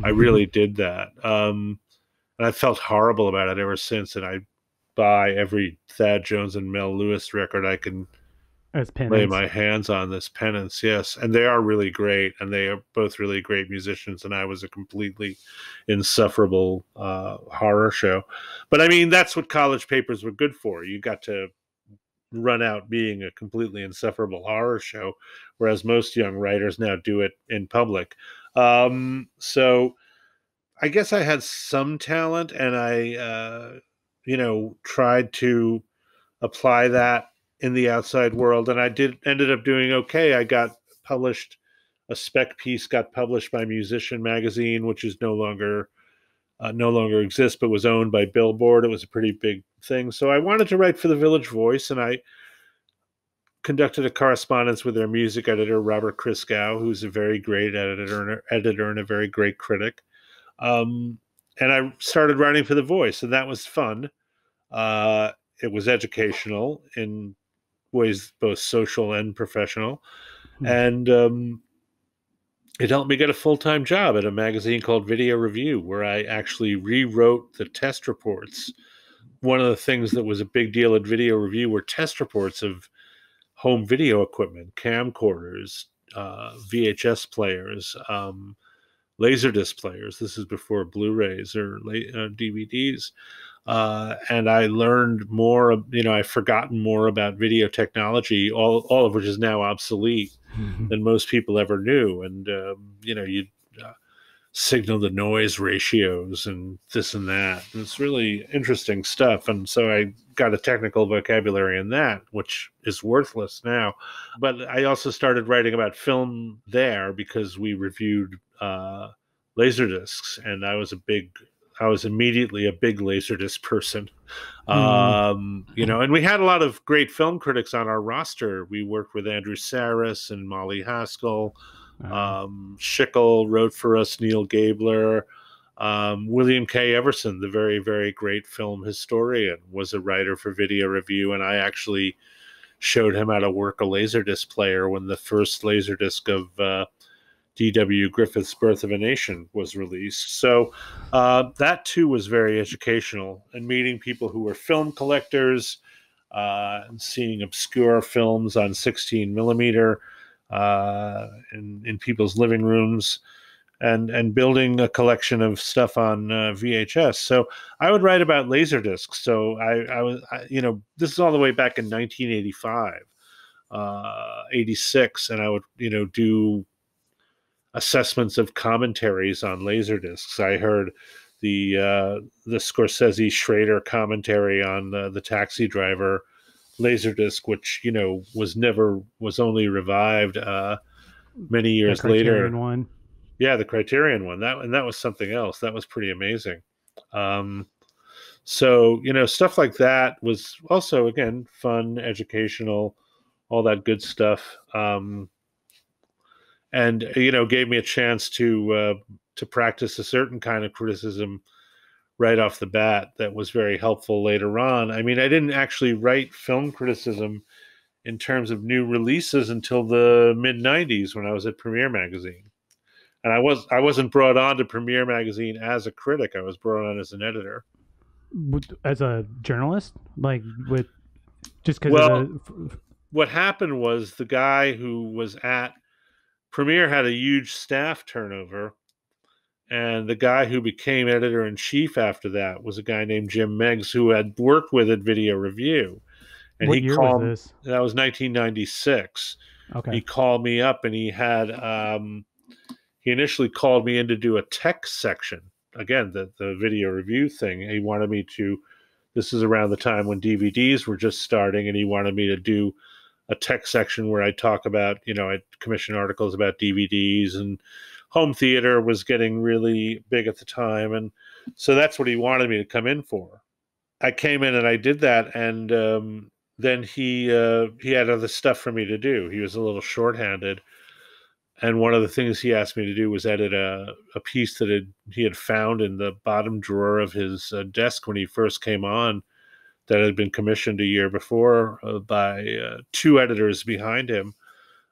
I really did that. Um, and I felt horrible about it ever since. And I buy every Thad Jones and Mel Lewis record I can as lay my hands on this penance. Yes. And they are really great. And they are both really great musicians. And I was a completely insufferable uh, horror show. But I mean, that's what college papers were good for. You got to run out being a completely insufferable horror show, whereas most young writers now do it in public. Um, so I guess I had some talent and I, uh, you know, tried to apply that in the outside world and I did ended up doing okay. I got published a spec piece got published by Musician magazine which is no longer uh, no longer exists but was owned by Billboard. It was a pretty big thing. So I wanted to write for the Village Voice and I conducted a correspondence with their music editor Robert Christgau who's a very great editor and, editor and a very great critic. Um, and I started writing for The Voice, and that was fun. Uh, it was educational in ways both social and professional, Hmm. and um, it helped me get a full time job at a magazine called Video Review, where I actually rewrote the test reports. One of the things that was a big deal at Video Review were test reports of home video equipment, camcorders, uh, VHS players, um, Laserdisc players. This is before Blu-rays or uh, DVDs. Uh, and I learned more. You know, I've forgotten more about video technology, all all of which is now obsolete than most people ever knew. And um, you know, you uh, signal to noise ratios and this and that. And it's really interesting stuff. And so I got a technical vocabulary in that, which is worthless now. But I also started writing about film there because we reviewed uh, laserdiscs, and I was a big. I was immediately a big laserdisc person, Mm. um, you know, and we had a lot of great film critics on our roster. We worked with Andrew Sarris and Molly Haskell, Uh, um, Schickel wrote for us, Neal Gabler. Um, William K. Everson, the very, very great film historian, was a writer for Video Review, and I actually showed him how to work a Laserdisc player when the first Laserdisc of uh, D.W. Griffith's Birth of a Nation was released. So uh, that too was very educational, and meeting people who were film collectors uh, and seeing obscure films on 16 millimeter uh, in in people's living rooms, and and building a collection of stuff on uh, VHS. So I would write about laserdiscs. So I, I was, I, you know, this is all the way back in 1985, uh, 86, and I would, you know, do assessments of commentaries on laserdiscs. I heard the uh, the Scorsese Schrader commentary on uh, the Taxi Driver laserdisc, which you know was never was only revived uh, many years later. One. Yeah, the Criterion one. That and that was something else. That was pretty amazing. Um, so you know, stuff like that was also again fun, educational, all that good stuff. Um, and you know, gave me a chance to uh, to practice a certain kind of criticism right off the bat that was very helpful later on. I mean, I didn't actually write film criticism in terms of new releases until the mid 90s when I was at Premiere magazine. And I was I wasn't brought on to Premiere magazine as a critic. I was brought on as an editor. As a journalist, like with just because Well- the, What happened was the guy who was at Premiere had a huge staff turnover. And the guy who became editor in chief after that was a guy named Jim Meigs who had worked with at Video Review. And what he called was that was 1996. Okay. he called me up and he had um he initially called me in to do a tech section again the the video review thing he wanted me to this is around the time when dvds were just starting and he wanted me to do a tech section where i talk about you know i'd commission articles about dvds and home theater was getting really big at the time and so that's what he wanted me to come in for i came in and i did that and um then he uh, he had other stuff for me to do. He was a little shorthanded, and one of the things he asked me to do was edit a, a piece that had, he had found in the bottom drawer of his uh, desk when he first came on, that had been commissioned a year before uh, by uh, two editors behind him.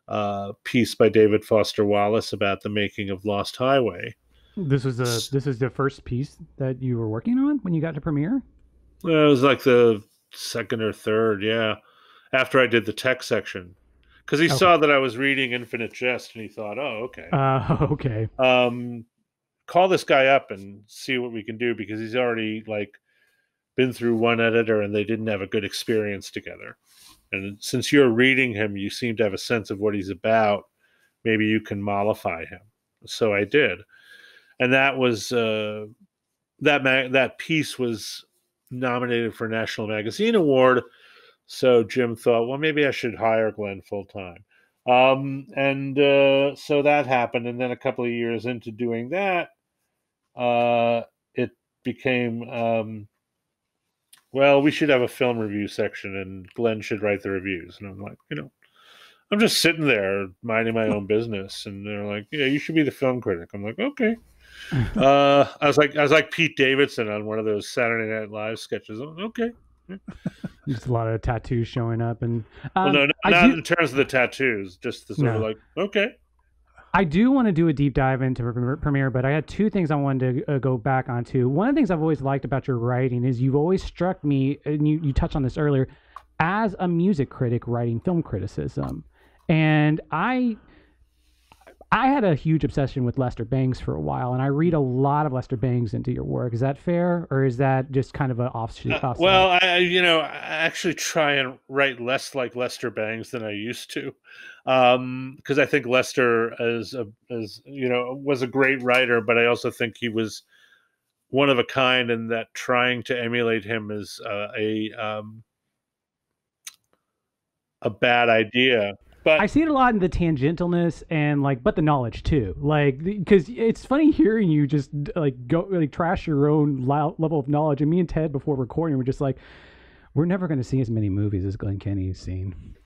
Uh, piece by David Foster Wallace about the making of Lost Highway. This was the this is the first piece that you were working on when you got to Premiere. Well, it was like the second or third, yeah, after I did the tech section, because he Okay. saw that I was reading Infinite Jest, and he thought, "Oh, okay, Uh, okay. um, call this guy up and see what we can do," because he's already like been through one editor, and they didn't have a good experience together. And since you're reading him, you seem to have a sense of what he's about. Maybe you can mollify him. So I did, and that was uh, that ma- that piece was nominated for National Magazine Award. So Jim thought, well, maybe I should hire Glenn full time. Um, and uh, so that happened. And then a couple of years into doing that, uh, it became, um, well, we should have a film review section and Glenn should write the reviews. And I'm like, you know, I'm just sitting there minding my own business. And they're like, yeah, you should be the film critic. I'm like, okay. uh, I was like, I was like Pete Davidson on one of those Saturday Night Live sketches. Oh, Okay. Just a lot of tattoos showing up, and Well, um, no, not, not do- in terms of the tattoos, just the sort of like, okay. I do want to do a deep dive into Premiere, but I had two things I wanted to uh, go back onto. One of the things I've always liked about your writing is you've always struck me, and you, you touched on this earlier, as a music critic writing film criticism. And I I had a huge obsession with Lester Bangs for a while, and I read a lot of Lester Bangs into your work. Is that fair, or is that just kind of an offshoot? Uh, well, I, you know, I actually try and write less like Lester Bangs than I used to, because I think Lester is a, is you know was a great writer, but I also think he was one of a kind, and that trying to emulate him is uh, a um, a bad idea. But I see it a lot in the tangentalness and like, but the knowledge too. Like, because it's funny hearing you just like go like trash your own level of knowledge. And me and Ted before recording were just like, we're never going to see as many movies as Glenn Kenny's seen.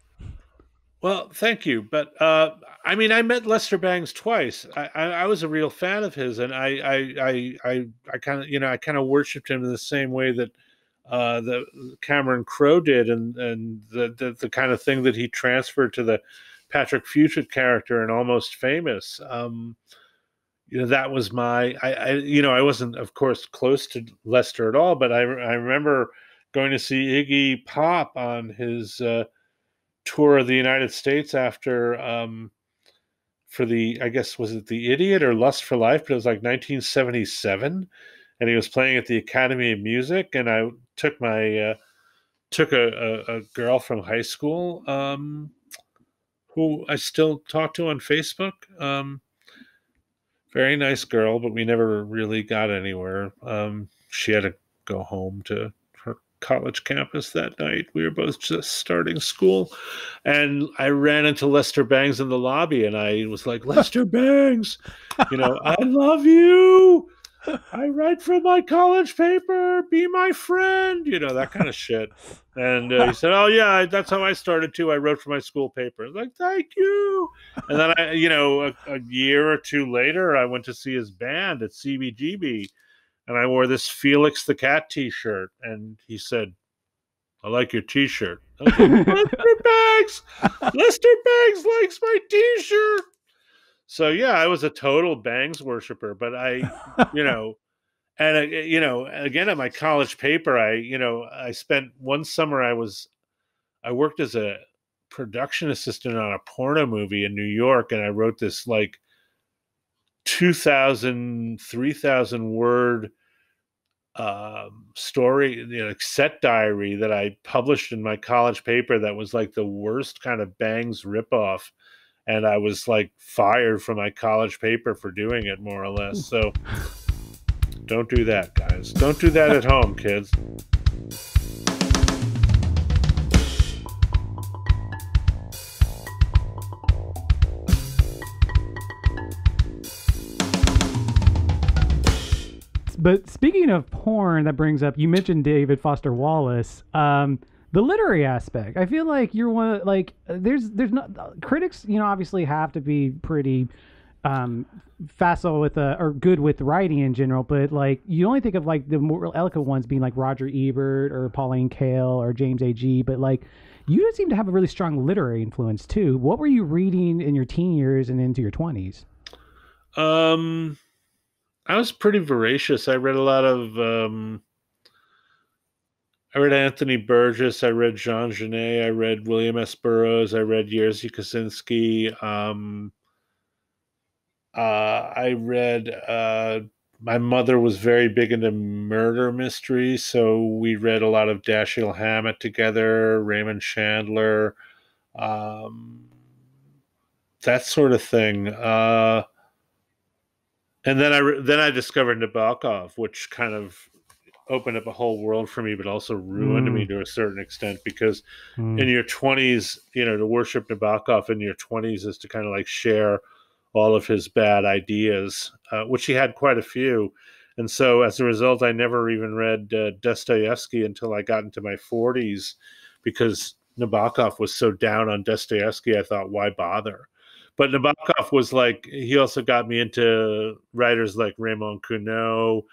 Well, thank you, but uh, I mean, I met Lester Bangs twice. I, I, I was a real fan of his, and I, I, I, I, I kind of, you know, I kind of worshipped him in the same way that uh, the Cameron Crowe did, and and the, the the kind of thing that he transferred to the Patrick Fugit character in Almost Famous. Um, you know, that was my, I, I, you know, I wasn't, of course, close to Lester at all, but I, I remember going to see Iggy Pop on his. Uh, tour of the United States after um for the I guess was it the Idiot or Lust for Life, but it was like 1977, and he was playing at the Academy of Music, and I took my uh, took a, a, a girl from high school um who I still talk to on Facebook. Um very nice girl, but we never really got anywhere. Um she had to go home to her college campus that night. We were both just starting school. And I ran into Lester Bangs in the lobby and I was like, Lester Bangs, you know, I love you. I write for my college paper. Be my friend, you know, that kind of shit. And uh, he said, Oh, yeah, that's how I started too. I wrote for my school paper. Like, Thank you. And then I, you know, a, a year or two later, I went to see his band at CBGB and I wore this Felix the Cat T-shirt, and he said, "I like your T-shirt." I was like, Lester Bangs, Lester Bangs likes my T-shirt. So yeah, I was a total Bangs worshiper, but I, you know, and uh, you know, again at my college paper, I, you know, I spent one summer. I was, I worked as a production assistant on a porno movie in New York, and I wrote this like 2,000, 3,000 word um, story, you know, set diary that I published in my college paper that was like the worst kind of bangs ripoff. And I was like fired from my college paper for doing it, more or less. So don't do that, guys. Don't do that at home, kids. But speaking of porn, that brings up you mentioned David Foster Wallace. Um, the literary aspect. I feel like you're one. Of, like there's there's not critics. You know, obviously have to be pretty um, facile with uh, or good with writing in general. But like you only think of like the more eloquent ones being like Roger Ebert or Pauline Kael or James Agee But like you seem to have a really strong literary influence too. What were you reading in your teen years and into your twenties? Um, I was pretty voracious. I read a lot of. Um, I read Anthony Burgess. I read Jean Genet. I read William S. Burroughs. I read Jerzy Kosinski. Um, uh, I read. Uh, my mother was very big into murder mysteries, so we read a lot of Dashiell Hammett together, Raymond Chandler, um, that sort of thing. Uh, and then I then I discovered Nabokov, which kind of opened up a whole world for me, but also ruined me to a certain extent because Hmm. in your twenties, you know, to worship Nabokov in your twenties is to kind of like share all of his bad ideas, uh, which he had quite a few. And so as a result, I never even read uh, Dostoevsky until I got into my forties because Nabokov was so down on Dostoevsky. I thought, why bother? but Nabokov was like he also got me into writers like Raymond Queneau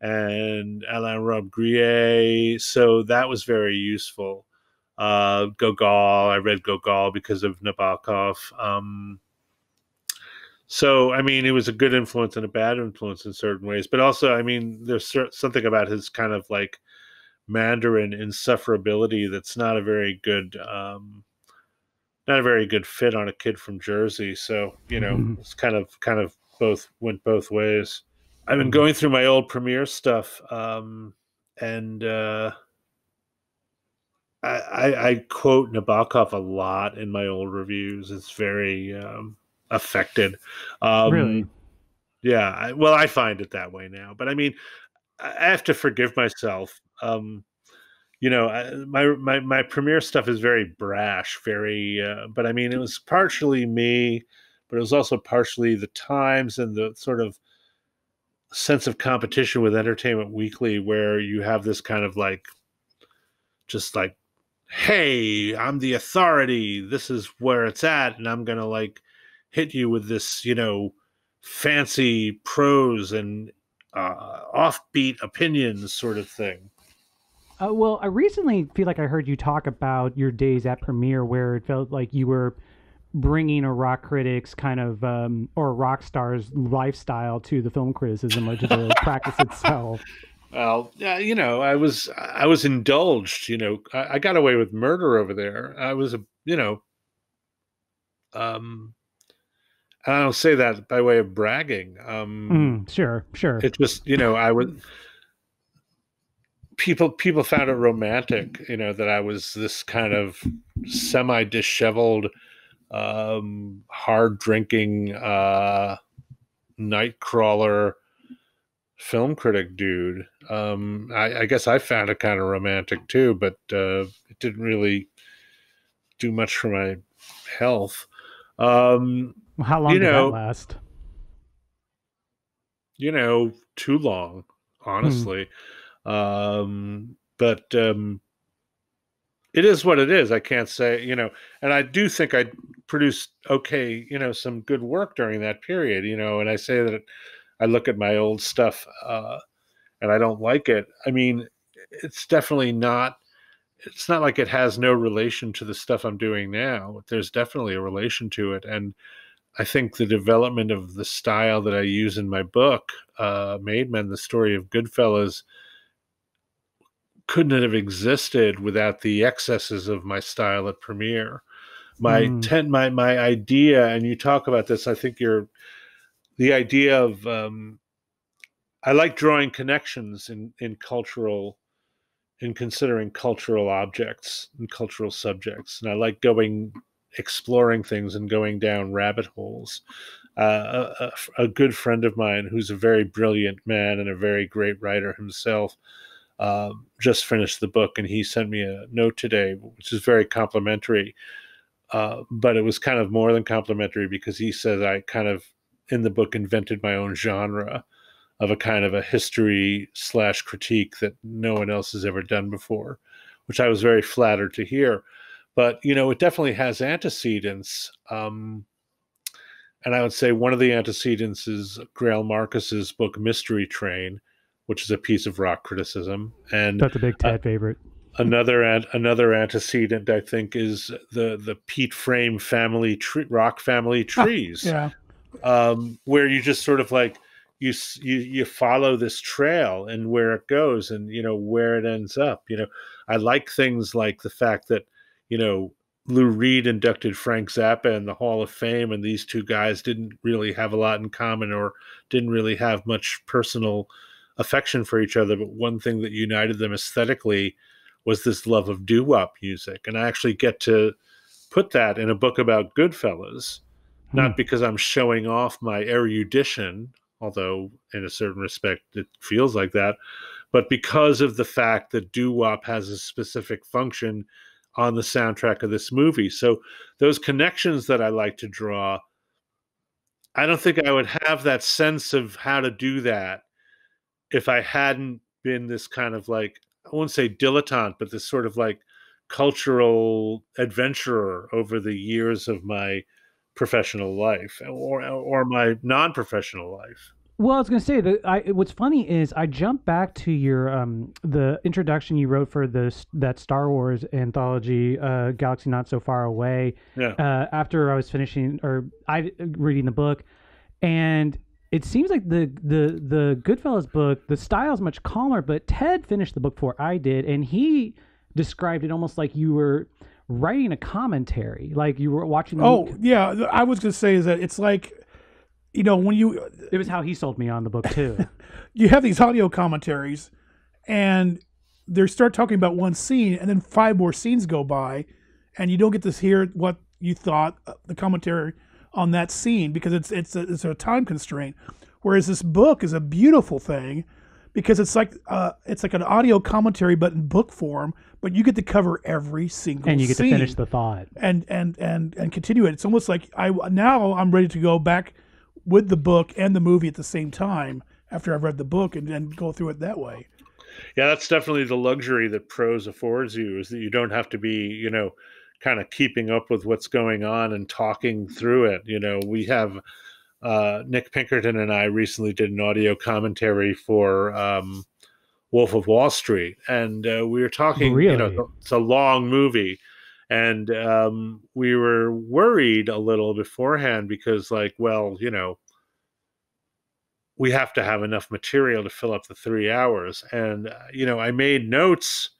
and Alain Robbe-Grillet. So that was very useful. Uh, Gogol, I read Gogol because of Nabokov. Um, so, I mean, it was a good influence and a bad influence in certain ways. But also, I mean, there's something about his kind of like Mandarin insufferability that's not a very good. Um, not a very good fit on a kid from Jersey, so you know mm-hmm. it's kind of kind of both went both ways. I've been going through my old Premiere stuff, um, and uh, I, I, I, quote Nabokov a lot in my old reviews. It's very um, affected. Um, really? Yeah. I, well, I find it that way now. But I mean, I have to forgive myself. Um, you know, my my my Premiere stuff is very brash, very. Uh, but I mean, it was partially me, but it was also partially the times and the sort of sense of competition with Entertainment Weekly where you have this kind of like just like hey i'm the authority. This is where it's at and i'm gonna like hit you with this you know fancy prose and uh, offbeat opinions sort of thing. Uh, well i recently feel like i heard you talk about your days at premiere where it felt like you were bringing a rock critic's kind of um, or a rock star's lifestyle to the film criticism or to the practice itself. Well, yeah, you know, I was I was indulged. You know, I, I, got away with murder over there. I was a you know, um, and I don't say that by way of bragging. Um, mm, sure, sure. It just you know I would people people found it romantic. You know that I was this kind of semi disheveled um, hard drinking uh, nightcrawler film critic dude. Um, I, I, guess I found it kind of romantic too, but uh, it didn't really do much for my health. Um, How long you did know, that last? You know, too long, honestly. Hmm. Um, but um, it is what it is. I can't say, you know, and I do think I produced okay, you know, some good work during that period, you know, and I say that I look at my old stuff uh, and I don't like it. I mean, it's definitely not it's not like it has no relation to the stuff I'm doing now. There's definitely a relation to it and I think the development of the style that I use in my book, uh, Made Men, the story of Goodfellas, couldn't have existed without the excesses of my style at Premiere. My mm. ten, my my idea, and you talk about this. I think you're the idea of. Um, I like drawing connections in in cultural, in considering cultural objects and cultural subjects, and I like going exploring things and going down rabbit holes. Uh, a, a, good friend of mine who's a very brilliant man and a very great writer himself um, just finished the book, and he sent me a note today, which is very complimentary. Uh, but it was kind of more than complimentary because he says I kind of in the book invented my own genre of a kind of a history slash critique that no one else has ever done before, which I was very flattered to hear. But you know, it definitely has antecedents. Um, and I would say one of the antecedents is Greil Marcus's book Mystery Train, which is a piece of rock criticism, and that's a big Ted uh, favorite. Another another antecedent, I think, is the the Pete Frame family tree, rock family trees. yeah, um, where you just sort of like you you you follow this trail and where it goes and you know where it ends up. You know, I like things like the fact that you know Lou Reed inducted Frank Zappa in the Hall of Fame, and these two guys didn't really have a lot in common or didn't really have much personal affection for each other, but one thing that united them aesthetically was this love of doo wop music. And I actually get to put that in a book about Goodfellas, hmm. not because I'm showing off my erudition, although in a certain respect it feels like that, but because of the fact that doo wop has a specific function on the soundtrack of this movie. So those connections that I like to draw. I don't think I would have that sense of how to do that if I hadn't been this kind of like I won't say dilettante, but this sort of like cultural adventurer over the years of my professional life or or my non-professional life. Well, I was going to say that I what's funny is I jump back to your um the introduction you wrote for this that Star Wars anthology, uh, Galaxy Not So Far Away. Yeah. Uh, after I was finishing or I reading the book, and it seems like the the the Goodfellas book, the style is much calmer. But Ted finished the book before I did, and he described it almost like you were writing a commentary, like you were watching. The Oh yeah, I was gonna say is that it's like, you know, when you it was how he sold me on the book too. you have these audio commentaries, and they start talking about one scene, and then five more scenes go by, and you don't get to hear what you thought uh, the commentary on that scene because it's it's a, it's a time constraint. Whereas this book is a beautiful thing because it's like uh, it's like an audio commentary but in book form, but you get to cover every single and you get scene to finish the thought. and and and and continue it. It's almost like I now I'm ready to go back with the book and the movie at the same time after I've read the book and, and go through it that way. Yeah, that's definitely the luxury that prose affords you is that you don't have to be, you know, kind of keeping up with what's going on and talking through it. You know, we have uh, Nick Pinkerton and I recently did an audio commentary for um, Wolf of Wall Street, and uh, we were talking. You Really? know, it's a long movie, and um, we were worried a little beforehand because, like, well, you know, we have to have enough material to fill up the three hours. And, uh, you know, I made notes.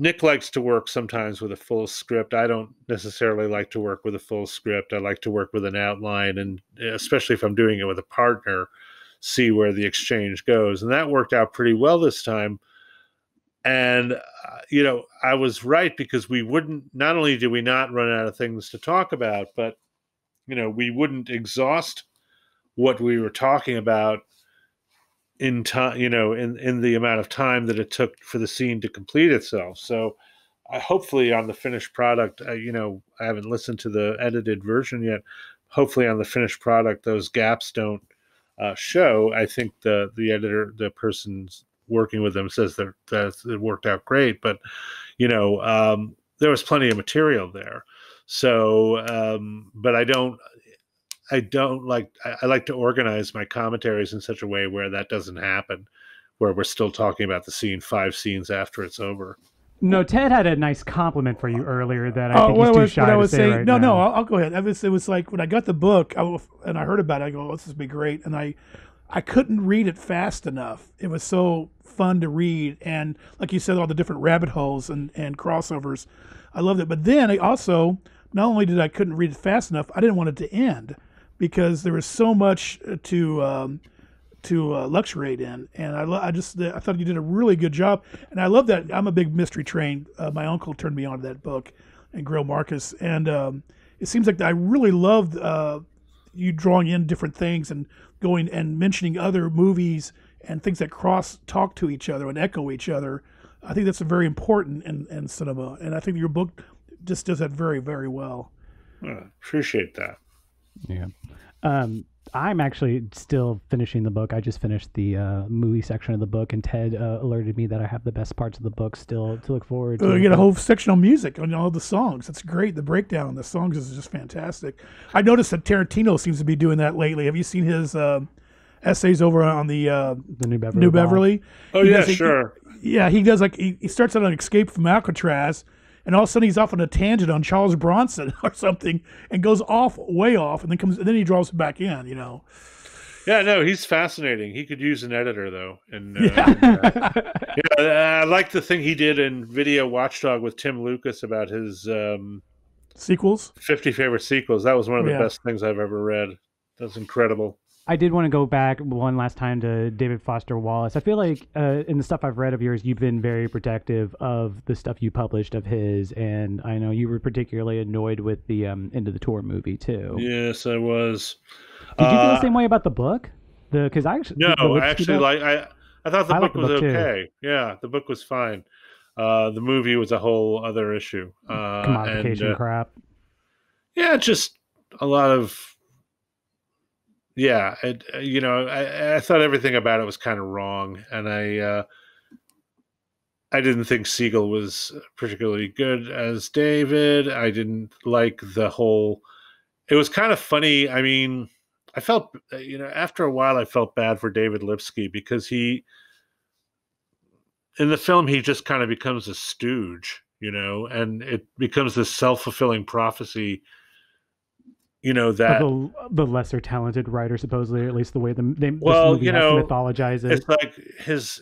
Nick likes to work sometimes with a full script. I don't necessarily like to work with a full script. I like to work with an outline, and especially if I'm doing it with a partner, see where the exchange goes. And that worked out pretty well this time. And, uh, you know, I was right because we wouldn't, not only did we not run out of things to talk about, but, you know, we wouldn't exhaust what we were talking about in time you know in in the amount of time that it took for the scene to complete itself. So I hopefully on the finished product uh, you know i haven't listened to the edited version yet. Hopefully on the finished product those gaps don't uh, show. I think the the editor the person's working with them says that, that it worked out great but you know um, there was plenty of material there. So um, but i don't I don't like I, I like to organize my commentaries in such a way where that doesn't happen, where we're still talking about the scene five scenes after it's over. No, Ted had a nice compliment for you earlier that I Oh, think what he's I too was, shy what I to was say saying. right no, now. no, I'll, I'll go ahead. It was, it was like when I got the book I, w- and I heard about it. I go, oh, this would be great, and I, I couldn't read it fast enough. It was so fun to read, and like you said, all the different rabbit holes and and crossovers. I loved it. But then I also not only did I couldn't read it fast enough, I didn't want it to end because there was so much uh, to. Um, to uh, luxuriate in, and I, lo- I just I thought you did a really good job, and I love that. I'm a big mystery train. Uh, my uncle turned me on to that book, and Greil Marcus, and um, it seems like I really loved uh, you drawing in different things and going and mentioning other movies and things that cross talk to each other and echo each other. I think that's very important in, in cinema, and I think your book just does that very very well. Uh, appreciate that. Yeah. Um, I'm actually still finishing the book. I just finished the uh, movie section of the book, and Ted uh, alerted me that I have the best parts of the book still to look forward to. Uh, you get a whole section on music on all the songs. That's great. The breakdown on the songs is just fantastic. I noticed that Tarantino seems to be doing that lately. Have you seen his uh, essays over on the uh, the New Beverly. New Beverly? Oh He yeah, does- he- sure. Yeah, he does like he, he starts out on Escape from Alcatraz, and all of a sudden he's off on a tangent on Charles Bronson or something, and goes off way off, and then comes and then he draws it back in. You know. Yeah, no, he's fascinating. He could use an editor though, and uh, yeah, I like the thing he did in Video Watchdog with Tim Lucas about his um, Sequels. 50 favorite sequels. That was one of the Yeah. best things I've ever read. That's incredible. I did want to go back one last time to David Foster Wallace. I feel like uh, in the stuff I've read of yours, you've been very protective of the stuff you published of his, and I know you were particularly annoyed with the um, End of the Tour movie too. Yes, I was. Did you feel Uh, the same way about the book? The because I actually No, I actually book? like I I thought the I book the was book, too. okay. Yeah, the book was fine. Uh, the movie was a whole other issue. Uh, commodification and, uh, crap. yeah, just a lot of yeah. It, uh, you know, I, I thought everything about it was kind of wrong, and I uh, I didn't think Segel was particularly good as David. I didn't like the whole it was kind of funny. I mean, I felt you know after a while I felt bad for David Lipsky because he in the film he just kind of becomes a stooge, you know, and it becomes this self fulfilling prophecy. You know that the, the, lesser talented writer, supposedly, or at least the way the they well, you know, mythologize it. It's like his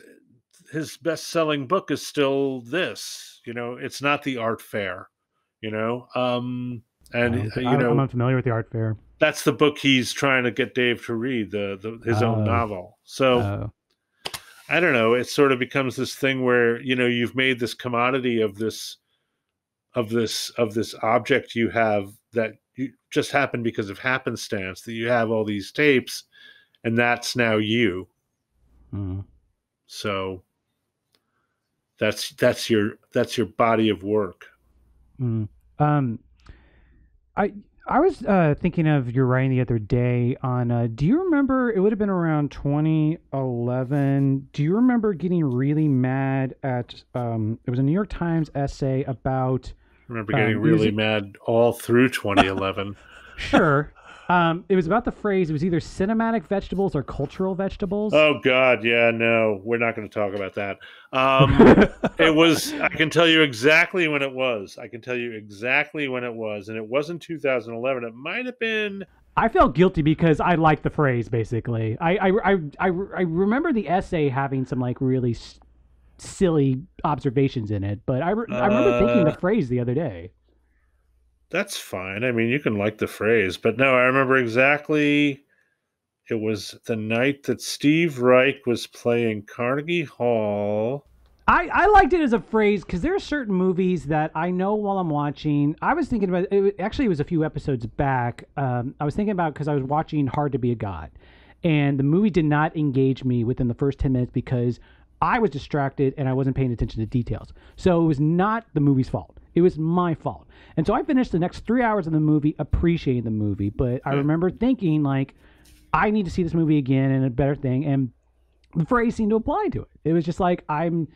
his best selling book is still this. You know, it's not the art fair. You know, um, and uh, you know, I'm unfamiliar with the art fair. That's the book he's trying to get Dave to read, the, the his own oh. novel. So oh. I don't know. It sort of becomes this thing where you know you've made this commodity of this of this of this object you have that you just happened because of happenstance that you have all these tapes, and that's now you. Mm. So that's that's your that's your body of work. Mm. Um, I I was uh, thinking of your writing the other day on. Uh, do you remember? It would have been around 2011. Do you remember getting really mad at? Um, it was a New York Times essay about. I remember getting um, really mad all through 2011. sure, um, it was about the phrase. It was either cinematic vegetables or cultural vegetables. Oh God, yeah, no, we're not going to talk about that. Um, it was. I can tell you exactly when it was. I can tell you exactly when it was, and it wasn't 2011. It might have been. I felt guilty because I liked the phrase. Basically, I I I I, I remember the essay having some like really silly observations in it, but I, re- I remember uh, thinking the uh, phrase the other day. That's fine. I mean, you can like the phrase, but no, I remember exactly. It was the night that Steve Reich was playing Carnegie Hall. I, I liked it as a phrase because there are certain movies that I know while I'm watching. I was thinking about it. Actually, it was a few episodes back. Um, I was thinking about because I was watching Hard to Be a God, and the movie did not engage me within the first ten minutes because I was distracted and I wasn't paying attention to details. So it was not the movie's fault. It was my fault. And so I finished the next three hours of the movie appreciating the movie. But I hmm. remember thinking, like, I need to see this movie again and a better thing. And the phrase seemed to apply to it. It was just like, I'm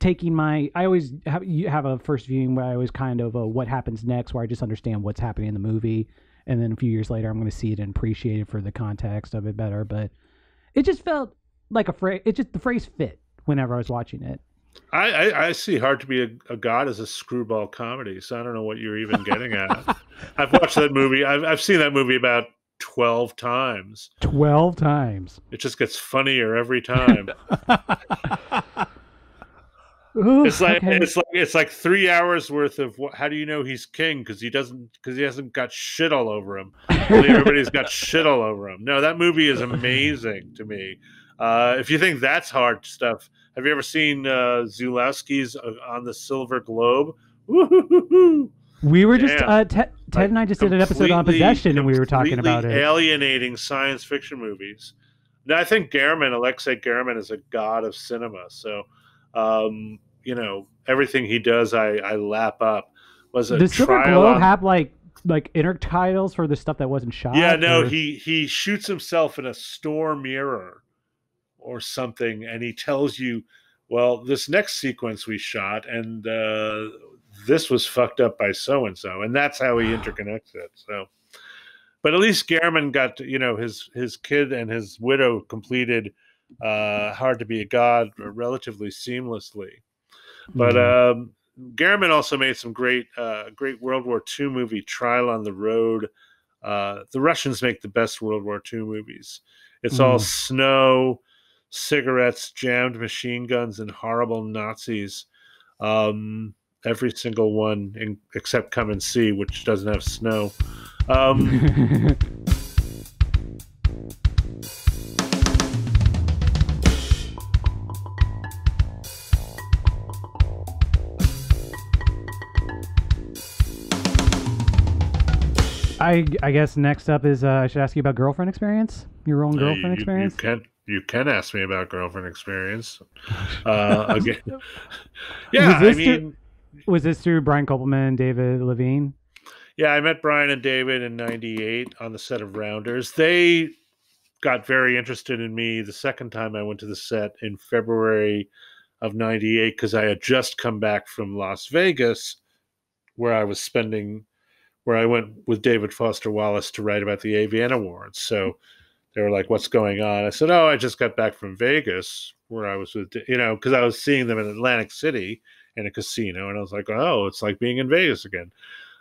taking my, I always have, you have a first viewing where I always kind of a what happens next, where I just understand what's happening in the movie. And then a few years later, I'm going to see it and appreciate it for the context of it better. But it just felt like a phrase, it just, the phrase fit whenever I was watching it. I, I, I, see Hard to Be a, a, God as a screwball comedy, so I don't know what you're even getting at. I've watched that movie. I've, I've seen that movie about 12 times. 12 times. It just gets funnier every time. Ooh, it's like okay. it's like it's like three hours worth of what, how do you know he's king because he doesn't because he hasn't got shit all over him. Everybody's got shit all over him. No, that movie is amazing to me. Uh, if you think that's hard stuff, have you ever seen uh, Zulawski's uh, on the Silver Globe? Woo-hoo-hoo-hoo. We were just uh, Ted, Ted and I just did an episode on possession, and we were talking about it. Alienating science fiction movies. Now, I think German, Alexei German, is a god of cinema. So, um, you know, everything he does, I, I lap up. Was a Does Silver Globe on... have like like intertitles for the stuff that wasn't shot? Yeah, no, or... he he shoots himself in a store mirror or something, and he tells you, well, this next sequence we shot, and uh, this was fucked up by so and so, and that's how he interconnects it. So, but at least German got you know his his kid and his widow completed uh, "Hard to Be a God" relatively seamlessly. But mm-hmm. um, German also made some great uh, great World War II movie, Trial on the Road. Uh, the Russians make the best World War II movies. It's mm. all snow cigarettes, jammed machine guns, and horrible Nazis. Um, every single one, in, except Come and See, which doesn't have snow. Um, I, I guess next up is uh, I should ask you about girlfriend experience. Your own girlfriend uh, you, experience. You can you can ask me about girlfriend experience. Uh, again, yeah, I mean, through, was this through Brian Koppelman and David Levien? Yeah, I met Brian and David in '98 on the set of Rounders. They got very interested in me the second time I went to the set in February of '98 because I had just come back from Las Vegas, where I was spending where I went with David Foster Wallace to write about the AVN Awards. So they were like, "What's going on?" I said, "Oh, I just got back from Vegas, where I was with you know, because I was seeing them in Atlantic City in a casino, and I was like, oh, it's like being in Vegas again,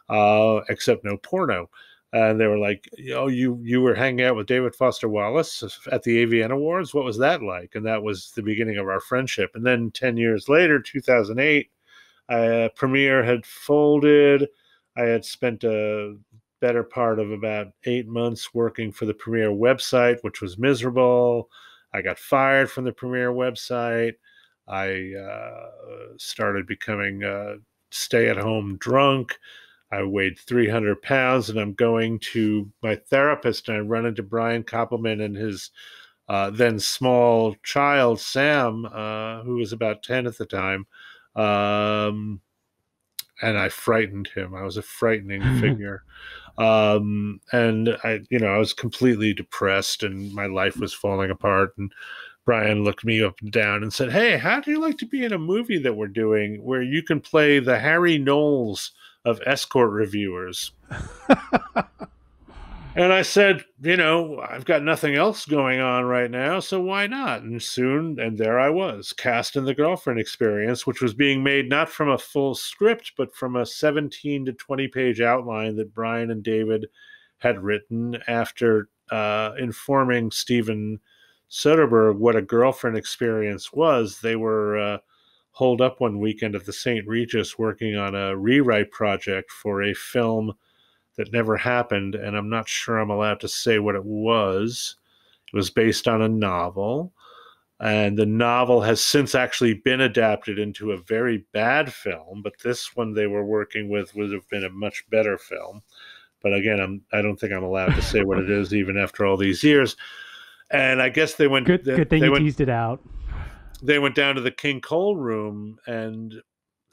uh, except no porno." And they were like, "Oh, you you were hanging out with David Foster Wallace at the AVN Awards. What was that like?" And that was the beginning of our friendship. And then ten years later, two thousand eight, uh, Premiere had folded. I had spent a better part of about eight months working for the Premiere website, which was miserable. I got fired from the Premiere website. I uh, started becoming a stay at home drunk. I weighed 300 pounds and I'm going to my therapist and I run into Brian Koppelman and his uh, then small child, Sam, uh, who was about 10 at the time. Um, and I frightened him. I was a frightening figure. Um, and I, you know, I was completely depressed and my life was falling apart. And Brian looked me up and down and said, Hey, how do you like to be in a movie that we're doing where you can play the Harry Knowles of escort reviewers? And I said, you know, I've got nothing else going on right now, so why not? And soon, and there I was, cast in the girlfriend experience, which was being made not from a full script, but from a 17 to 20 page outline that Brian and David had written after uh, informing Steven Soderbergh what a girlfriend experience was. They were uh, holed up one weekend at the St. Regis working on a rewrite project for a film that never happened, and I'm not sure I'm allowed to say what it was. It was based on a novel, and the novel has since actually been adapted into a very bad film. But this one they were working with would have been a much better film. But again, I'm I don't think I'm allowed to say what it is, even after all these years. And I guess they went. Good, they, good thing they you went, teased it out. They went down to the King Cole room, and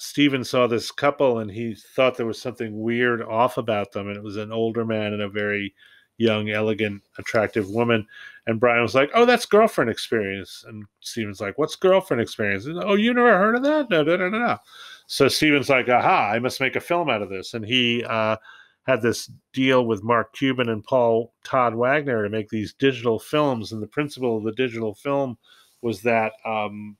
Steven saw this couple and he thought there was something weird off about them. And it was an older man and a very young, elegant, attractive woman. And Brian was like, Oh, that's girlfriend experience. And Steven's like, What's girlfriend experience? And, oh, you never heard of that? No, no, no, no, no. So Steven's like, Aha, I must make a film out of this. And he uh, had this deal with Mark Cuban and Paul Todd Wagner to make these digital films. And the principle of the digital film was that um,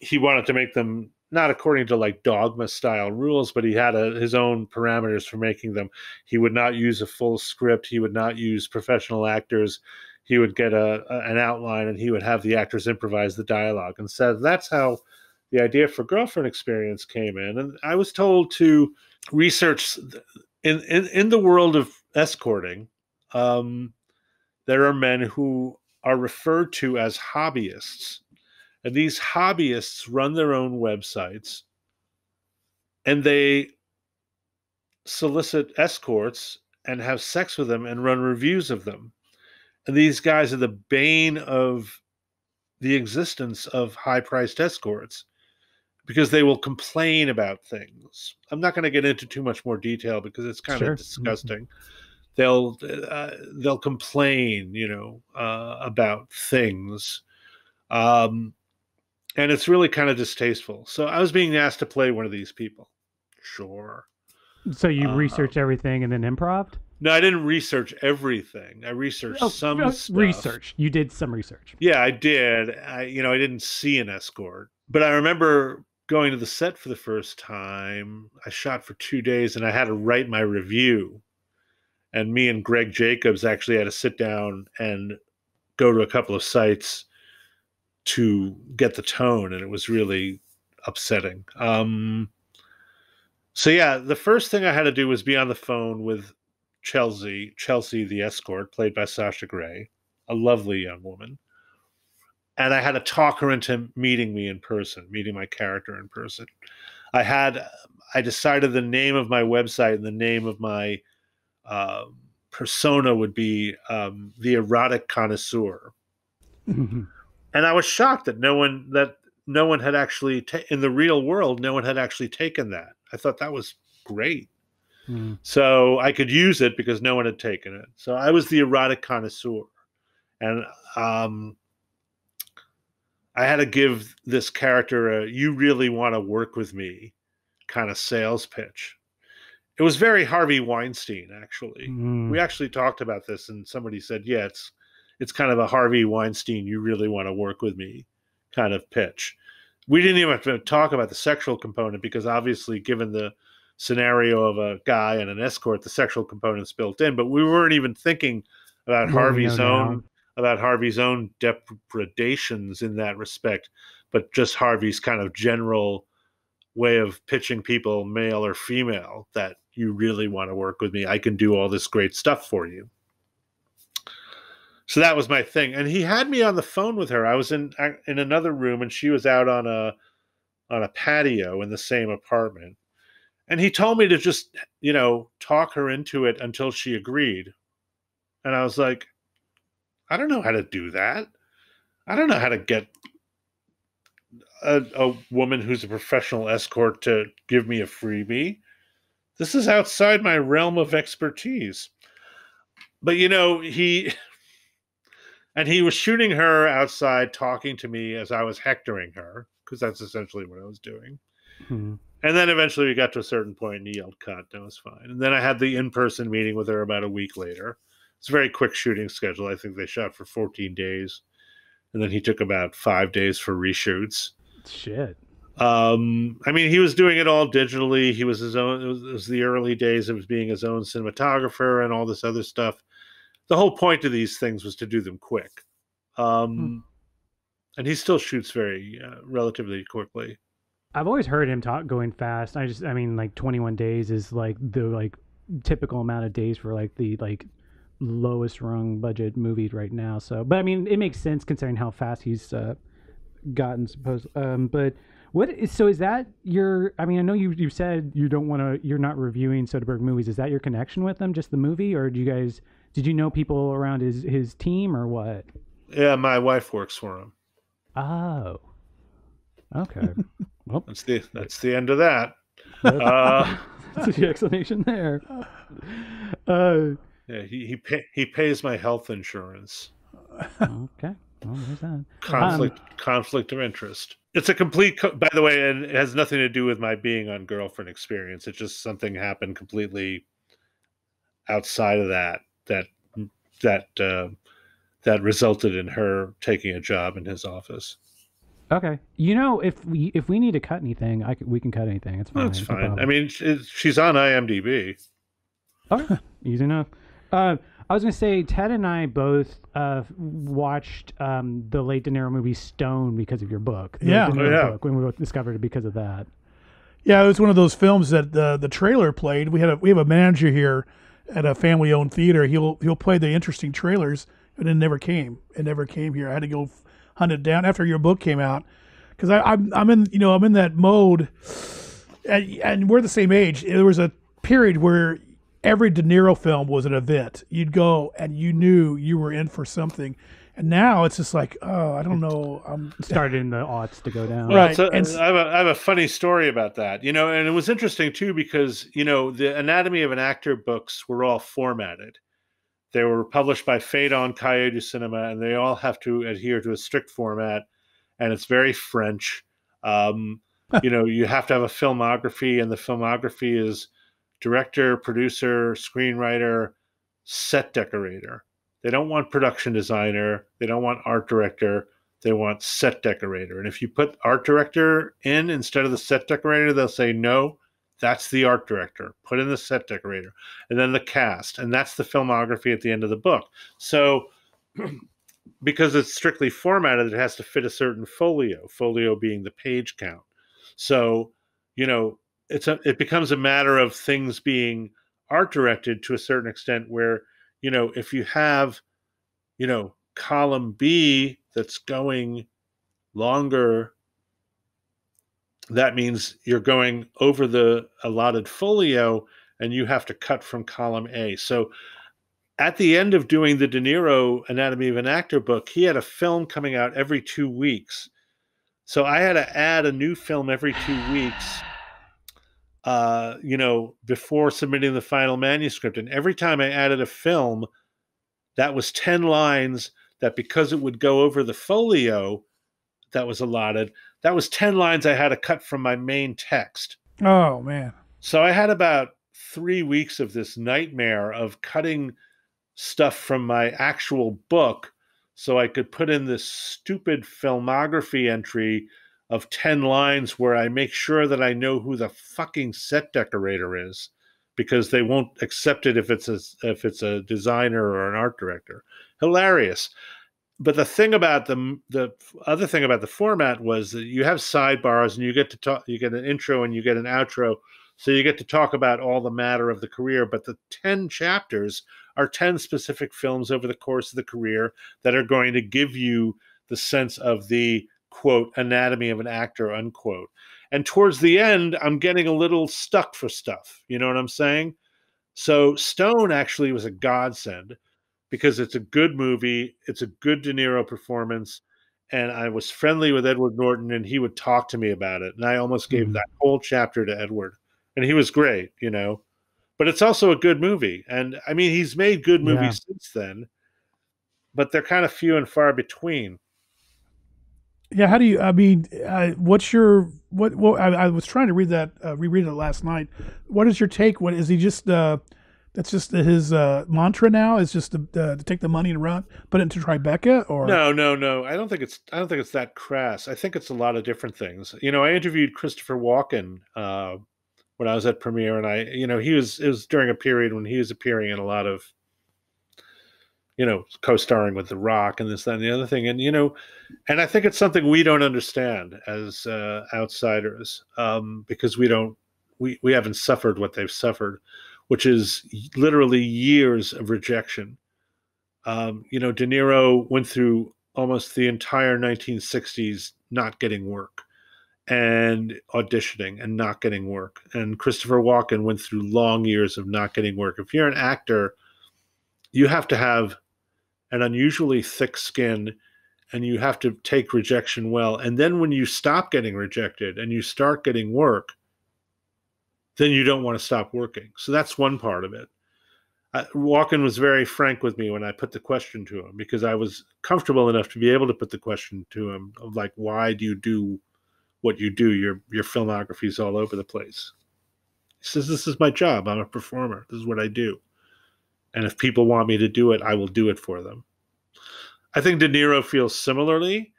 he wanted to make them not according to like dogma style rules, but he had a, his own parameters for making them. He would not use a full script. He would not use professional actors. He would get a, a an outline and he would have the actors improvise the dialogue. And so that's how the idea for girlfriend experience came in. And I was told to research in in, in the world of escorting. Um, there are men who are referred to as hobbyists and these hobbyists run their own websites and they solicit escorts and have sex with them and run reviews of them. And these guys are the bane of the existence of high priced escorts because they will complain about things. I'm not going to get into too much more detail because it's kind Sure. of disgusting. They'll uh, they'll complain, you know, uh, about things. Um, and it's really kind of distasteful. So I was being asked to play one of these people. Sure. So you Uh, research everything and then improv? No, I didn't research everything. I researched Oh, some uh, research. You did some research. Yeah, I did. I you know, I didn't see an escort, but I remember going to the set for the first time. I shot for 2 days and I had to write my review. And me and Greg Jacobs actually had to sit down and go to a couple of sites to get the tone and it was really upsetting. Um so yeah, the first thing I had to do was be on the phone with Chelsea, Chelsea the escort, played by Sasha Grey, a lovely young woman. And I had to talk her into meeting me in person, meeting my character in person. I had, I decided the name of my website and the name of my uh, persona would be um, the erotic connoisseur. And I was shocked that no one that no one had actually ta- in the real world, no one had actually taken that. I thought that was great. Mm. So I could use it because no one had taken it. So I was the erotic connoisseur. And um, I had to give this character a you really want to work with me kind of sales pitch. it was very Harvey Weinstein actually. Mm. We actually talked about this, and somebody said, "Yeah, it's it's kind of a Harvey Weinstein. You really want to work with me, kind of pitch." We didn't even have to talk about the sexual component because obviously, given the scenario of a guy and an escort, the sexual component's built in. But we weren't even thinking about What we Harvey's own now. about Harvey's own depredations in that respect, but just Harvey's kind of general way of pitching people, male or female, that you really want to work with me. I can do all this great stuff for you. So that was my thing, and he had me on the phone with her. I was in uh, in another room, and she was out on a on a patio in the same apartment. And he told me to just, you know, talk her into it until she agreed. And I was like, I don't know how to do that. I don't know how to get a, a woman who's a professional escort to give me a freebie. This is outside my realm of expertise. But, you know, he. And he was shooting her outside, talking to me as I was hectoring her, because that's essentially what I was doing. Hmm. And then eventually we got to a certain point and he yelled cut. That was fine. And then I had the in person meeting with her about a week later. It's a very quick shooting schedule. I think they shot for 14 days. And then he took about five days for reshoots. Shit. Um, I mean, he was doing it all digitally. He was his own, it was, it was the early days of being his own cinematographer and all this other stuff. The whole point of these things was to do them quick. Um, And he still shoots very uh, relatively quickly. I've always heard him talk going fast. I just, I mean, like 21 days is like the like typical amount of days for like the like lowest rung budget movie right now. So, but I mean, it makes sense considering how fast he's uh, gotten. Suppose, um, but what is so? Is that your? I mean, I know you you said you don't want to. You're not reviewing Soderbergh movies. Is that your connection with them? Just the movie, or do you guys? Did you know people around his his team or what? Yeah, my wife works for him. Oh, okay. well, That's the that's the end of that. Uh, That's the explanation there. Uh, yeah, he he, pay, he pays my health insurance. okay. Well, there's that. Conflict conflict of interest. It's a complete. Co- by the way, and it has nothing to do with my being on girlfriend experience. It's just something happened completely outside of that. That that uh, that resulted in her taking a job in his office. Okay. You know, if we if we need to cut anything, I can, we can cut anything. It's fine. That's no fine. I mean, she's on IMDb. Okay. Easy enough. Uh, I was gonna say Ted and I both uh, watched um, the late De Niro movie Stone because of your book. The Yeah. Oh, yeah. book when we both discovered it because of that. Yeah, it was one of those films that the the trailer played. We had a we have a manager here at a family owned theater. He'll he'll play the interesting trailers, and it never came. It never came here. I had to go hunt it down after your book came out because I'm I'm in you know I'm in that mode, and, and we're the same age. There was a period where every De Niro film was an event. You'd go and you knew you were in for something. And now it's just like, oh, I don't know. I'm starting the aughts to go down. Right. So, and- I, have a, I have a funny story about that. You know, and it was interesting too because you know the Anatomy of an Actor books were all formatted. They were published by Phaidon Cahiers du Cinema, and they all have to adhere to a strict format, and it's very French. Um, you know, you have to have a filmography, and the filmography is director, producer, screenwriter, set decorator. They don't want production designer. They don't want art director. They want set decorator. And if you put art director in instead of the set decorator, they'll say, no, that's the art director. Put in the set decorator. And then the cast. And that's the filmography at the end of the book. So, because it's strictly formatted, it has to fit a certain folio, folio being the page count. So, you know, it's a, it becomes a matter of things being art directed to a certain extent where, you know, if you have, you know, column B that's going longer, that means you're going over the allotted folio and you have to cut from column A. So at the end of doing the De Niro Anatomy of an Actor book, he had a film coming out every two weeks. So I had to add a new film every two weeks, uh, you know, before submitting the final manuscript. And every time I added a film, that was 10 lines that because it would go over the folio that was allotted, that was 10 lines I had to cut from my main text. oh man. So I had about three weeks of this nightmare of cutting stuff from my actual book so I could put in this stupid filmography entry of 10 lines where I make sure that I know who the fucking set decorator is because they won't accept it if it's a if it's a designer or an art director. Hilarious. But the thing about the the other thing about the format was that you have sidebars and you get to talk you get an intro and you get an outro so you get to talk about all the matter of the career but the 10 chapters are 10 specific films over the course of the career that are going to give you the sense of the quote anatomy of an actor unquote and towards the end i'm getting a little stuck for stuff you know what i'm saying so stone actually was a godsend because it's a good movie it's a good de niro performance and i was friendly with edward norton and he would talk to me about it and i almost gave mm-hmm. that whole chapter to edward and he was great you know but it's also a good movie and i mean he's made good movies yeah. since then but they're kind of few and far between yeah, how do you? I mean, uh, what's your what? Well, I, I, was trying to read that, uh, reread it last night. What is your take? What is he just? Uh, that's just his uh, mantra now. Is just to, uh, to take the money and run, put it into Tribeca, or no, no, no. I don't think it's. I don't think it's that crass. I think it's a lot of different things. You know, I interviewed Christopher Walken uh, when I was at Premiere, and I, you know, he was it was during a period when he was appearing in a lot of you know, co-starring with The Rock and this, that, and the other thing. And you know, and I think it's something we don't understand as uh, outsiders um, because we don't, we we haven't suffered what they've suffered, which is literally years of rejection. Um, you know, De Niro went through almost the entire 1960s not getting work and auditioning and not getting work. And Christopher Walken went through long years of not getting work. If you're an actor, you have to have an unusually thick skin and you have to take rejection well. And then when you stop getting rejected and you start getting work, then you don't want to stop working. So that's one part of it. Uh, Walken was very frank with me when I put the question to him because I was comfortable enough to be able to put the question to him of like, why do you do what you do? Your your filmography is all over the place. He says, "This is my job. I'm a performer. This is what I do." And if people want me to do it, I will do it for them. I think De Niro feels similarly,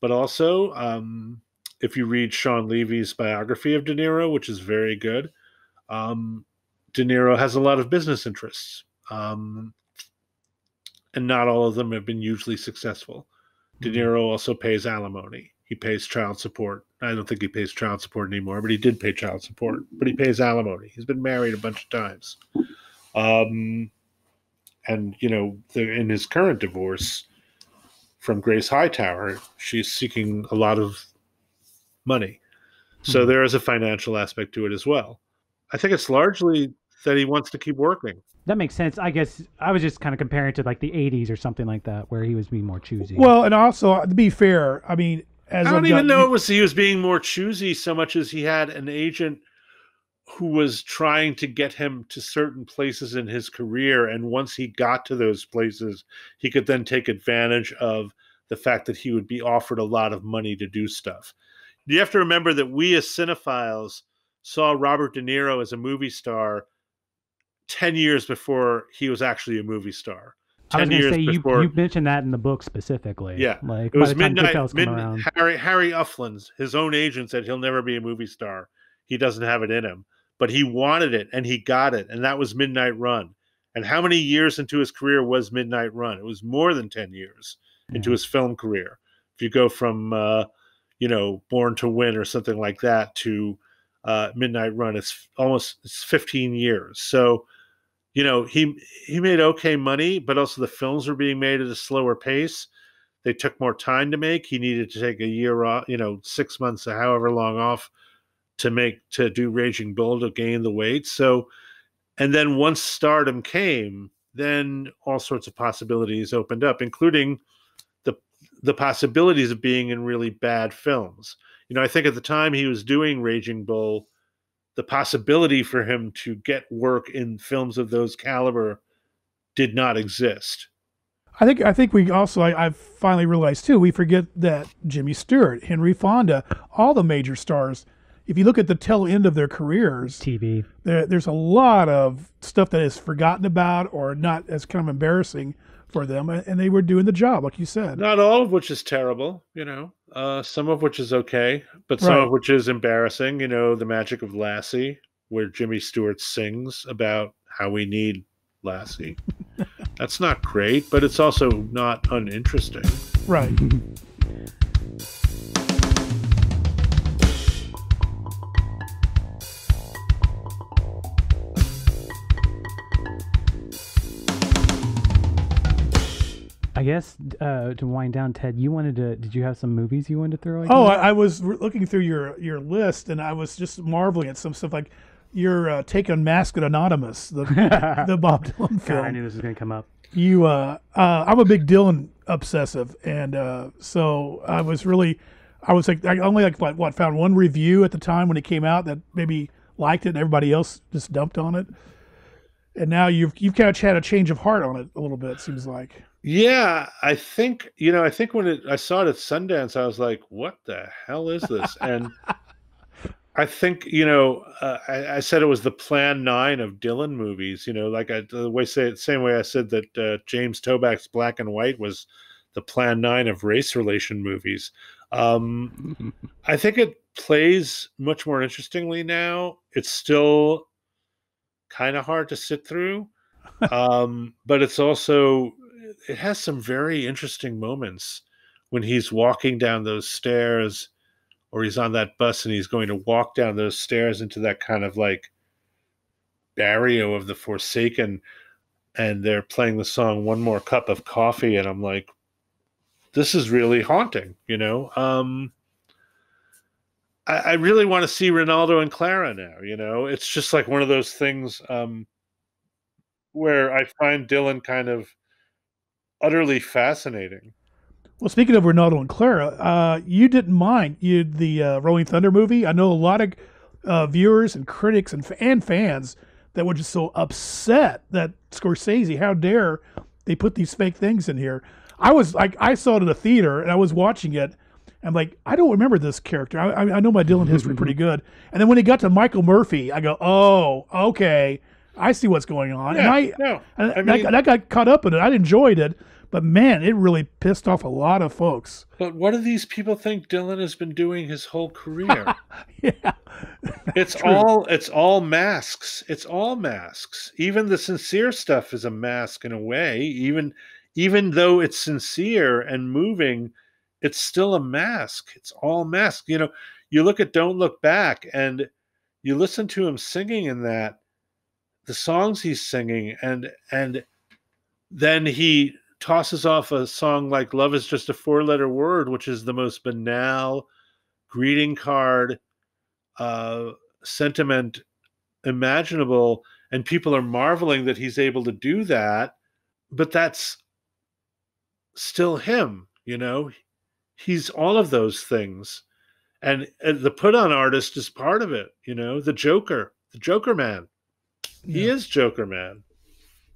but also, um, if you read Shawn Levy's biography of De Niro, which is very good, um, De Niro has a lot of business interests. Um, and not all of them have been hugely successful. De mm-hmm. Niro also pays alimony. He pays child support. I don't think he pays child support anymore, but he did pay child support. But he pays alimony. He's been married a bunch of times. Um, and you know, the, in his current divorce from Grace Hightower, she's seeking a lot of money. So mm-hmm. there is a financial aspect to it as well. I think it's largely that he wants to keep working. That makes sense. I guess I was just kind of comparing to like the 80s or something like that, where he was being more choosy. Well, and also to be fair, I mean, as I don't even know it was he was being more choosy so much as he had an agent who was trying to get him to certain places in his career. And once he got to those places, he could then take advantage of the fact that he would be offered a lot of money to do stuff. You have to remember that we as cinephiles saw Robert De Niro as a movie star 10 years before he was actually a movie star. I was going to say you, you mentioned that in the book specifically. Yeah, like it was midnight. midnight Harry Harry Ufland's, his own agent, said he'll never be a movie star. He doesn't have it in him but he wanted it and he got it, and that was Midnight Run. And how many years into his career was Midnight Run? It was more than ten years into his film career. If you go from uh, you know Born to Win or something like that to uh, Midnight Run, it's almost it's fifteen years. So you know he he made okay money, but also the films were being made at a slower pace. They took more time to make. He needed to take a year off, you know, six months or however long off to make to do Raging Bull to gain the weight. So, and then once stardom came, then all sorts of possibilities opened up, including the the possibilities of being in really bad films. You know, I think at the time he was doing Raging Bull, the possibility for him to get work in films of those caliber did not exist. I think I think we also I, have finally realized too we forget that Jimmy Stewart, Henry Fonda, all the major stars if you look at the tail end of their careers, TV. there, there's a lot of stuff that is forgotten about or not as kind of embarrassing for them, and and they were doing the job, like you said. Not all of which is terrible, you know. Uh, some of which is okay, but some Right. of which is embarrassing. You know, the magic of Lassie, where Jimmy Stewart sings about how we need Lassie. That's not great, but it's also not uninteresting. Right. I guess uh, to wind down, Ted, you wanted to. Did you have some movies you wanted to throw? Oh, I, I was looking through your your list, and I was just marveling at some stuff like your uh, take on Masked and Anonymous, the the Bob Dylan God, film. I knew this was going to come up. you uh, uh i'm a big dylan obsessive and uh so i was really i was like i only like what, what found one review at the time when it came out that maybe liked it and everybody else just dumped on it and now you've you've kind of had a change of heart on it a little bit it seems like Yeah, I think you know. I think when it, I saw it at Sundance, I was like, "What the hell is this?" And I think you know, uh, I, I said it was the Plan Nine of Dylan movies. You know, like I the way say it, same way I said that uh, James Toback's Black and White was the Plan Nine of race relation movies. Um, I think it plays much more interestingly now. It's still kind of hard to sit through, um, but it's also it has some very interesting moments when he's walking down those stairs or he's on that bus and he's going to walk down those stairs into that kind of like barrio of the forsaken and they're playing the song one more cup of coffee and i'm like this is really haunting you know? Um i, I really want to see renaldo and clara now you know? It's just like one of those things um where i find dylan kind of utterly fascinating well speaking of renaldo and clara uh you didn't mind you the uh, rolling thunder movie i know a lot of uh, viewers and critics and, and fans that were just so upset that scorsese how dare they put these fake things in here I was like, I saw it in a theater and I was watching it. I'm like, I don't remember this character. I, I, I know my Dylan history pretty good. And then when he got to Michael Murphy, I go, oh, okay, I see what's going on. and I, no, I mean- got- that got caught up in it. I enjoyed it, but man, it really pissed off a lot of folks. But what do these people think Dylan has been doing his whole career? Yeah, it's True. all it's all masks. It's all masks. Even the sincere stuff is a mask in a way. Even even though it's sincere and moving, it's still a mask. It's all mask. You know, you look at Don't Look Back and you listen to him singing in that, the songs he's singing, and and then he tosses off a song like Love is Just a Four Letter Word, which is the most banal greeting card uh, sentiment imaginable. And people are marveling that he's able to do that. But that's still him, you know? He's all of those things. And, and the put on artist is part of it, you know? The Joker, the Joker man. He Yeah. is Joker man.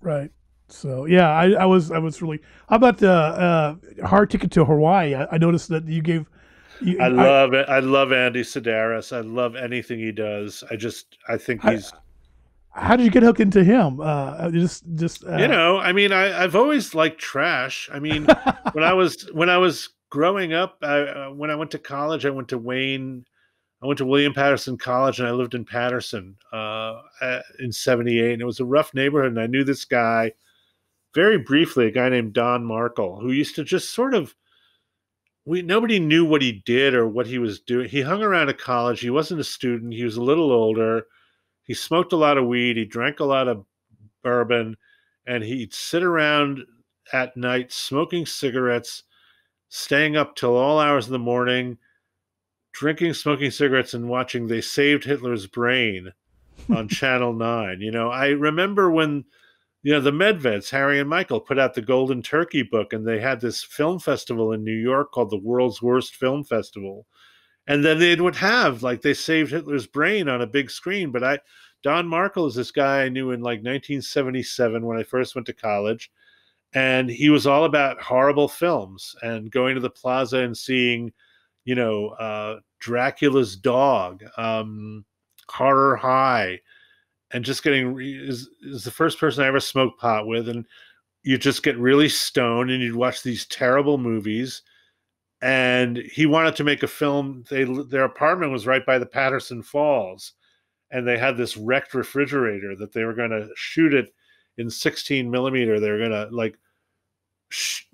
right. So yeah, I, I was I was really. How about the uh, hard ticket to Hawaii? I, I noticed that you gave. You, I love it. I love Andy Sidaris. I love anything he does. I just, I think I- he's, how did you get hooked into him? Uh, just just uh, you know, I mean, I, I've always liked trash. I mean, when I was when I was growing up, I, uh, when I went to college, I went to Wayne, I went to William Paterson College, and I lived in Paterson uh, in '78, and it was a rough neighborhood. And I knew this guy very briefly, a guy named Don Markle, who used to just sort of we nobody knew what he did or what he was doing. He hung around a college. He wasn't a student. He was a little older. He smoked a lot of weed. He drank a lot of bourbon, and he'd sit around at night smoking cigarettes, staying up till all hours of the morning, drinking, smoking cigarettes, and watching They Saved Hitler's Brain on Channel 9. You know, I remember when, you know, the Medveds, Harry and Michael, put out the Golden Turkey book, and they had this film festival in New York called the World's Worst Film Festival. And then they would have, like, They Saved Hitler's Brain on a big screen. But I, Don Markle is this guy I knew in like 1977 when I first went to college and he was all about horrible films and going to the plaza and seeing you know uh, Dracula's Dog, um, Horror High, and just getting is is the first person I ever smoked pot with, and you just get really stoned and you'd watch these terrible movies. And he wanted to make a film. They their apartment was right by the Paterson Falls, and they had this wrecked refrigerator that they were going to shoot it in 16 millimeter. They were going to like sh-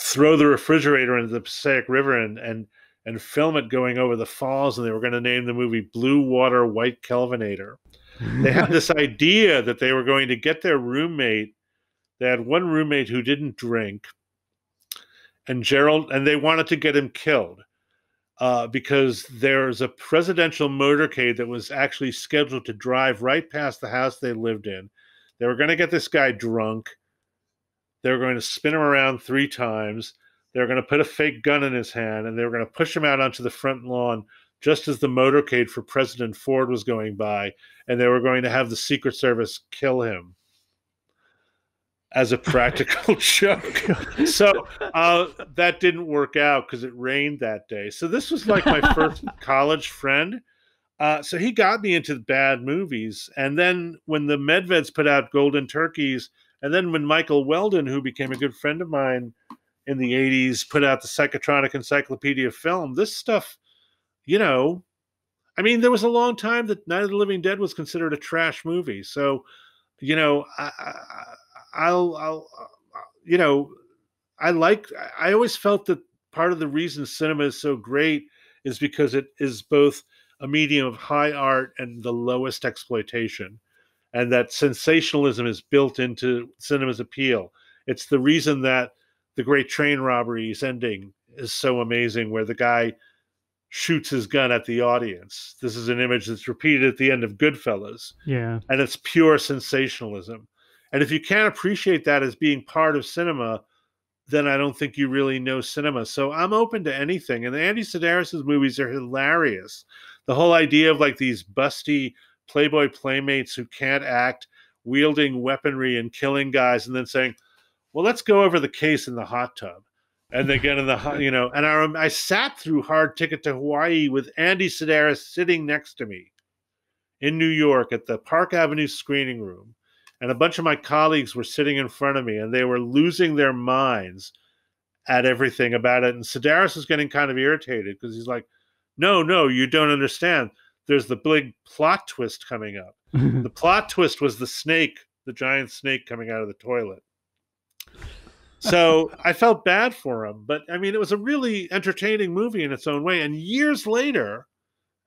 throw the refrigerator into the Passaic River and and and film it going over the falls, and they were going to name the movie Blue Water White Kelvinator. they had this idea that they were going to get their roommate they had one roommate who didn't drink, and Gerald, and they wanted to get him killed uh, because there's a presidential motorcade that was actually scheduled to drive right past the house they lived in. They were going to get this guy drunk. They were going to spin him around three times. They were going to put a fake gun in his hand, and they were going to push him out onto the front lawn just as the motorcade for President Ford was going by, and they were going to have the Secret Service kill him as a practical joke. So uh, that didn't work out because it rained that day. So this was like my first college friend. Uh, so he got me into bad movies. And then when the Medveds put out Golden Turkeys, and then when Michael Weldon, who became a good friend of mine in the 80s, put out the Psychotronic Encyclopedia Film, this stuff, you know, I mean, there was a long time that Night of the Living Dead was considered a trash movie. So, you know, I, I I'll, I'll, uh, you know, I like, I always felt that part of the reason cinema is so great is because it is both a medium of high art and the lowest exploitation. And that sensationalism is built into cinema's appeal. It's the reason that the great train robberies ending is so amazing, where the guy shoots his gun at the audience. This is an image that's repeated at the end of Goodfellas. Yeah. And it's pure sensationalism. And if you can't appreciate that as being part of cinema, then I don't think you really know cinema. So I'm open to anything. And Andy Sidaris' movies are hilarious. The whole idea of like these busty Playboy playmates who can't act, wielding weaponry and killing guys, and then saying, "Well, let's go over the case in the hot tub." And they get in the hot, you know. And I, I sat through Hard Ticket to Hawaii with Andy Sidaris sitting next to me in New York at the Park Avenue screening room and a bunch of my colleagues were sitting in front of me and they were losing their minds at everything about it. And Sidaris was getting kind of irritated because he's like, no, no, you don't understand. There's the big plot twist coming up. the plot twist was the snake, the giant snake coming out of the toilet. So I felt bad for him. But I mean, it was a really entertaining movie in its own way. And years later,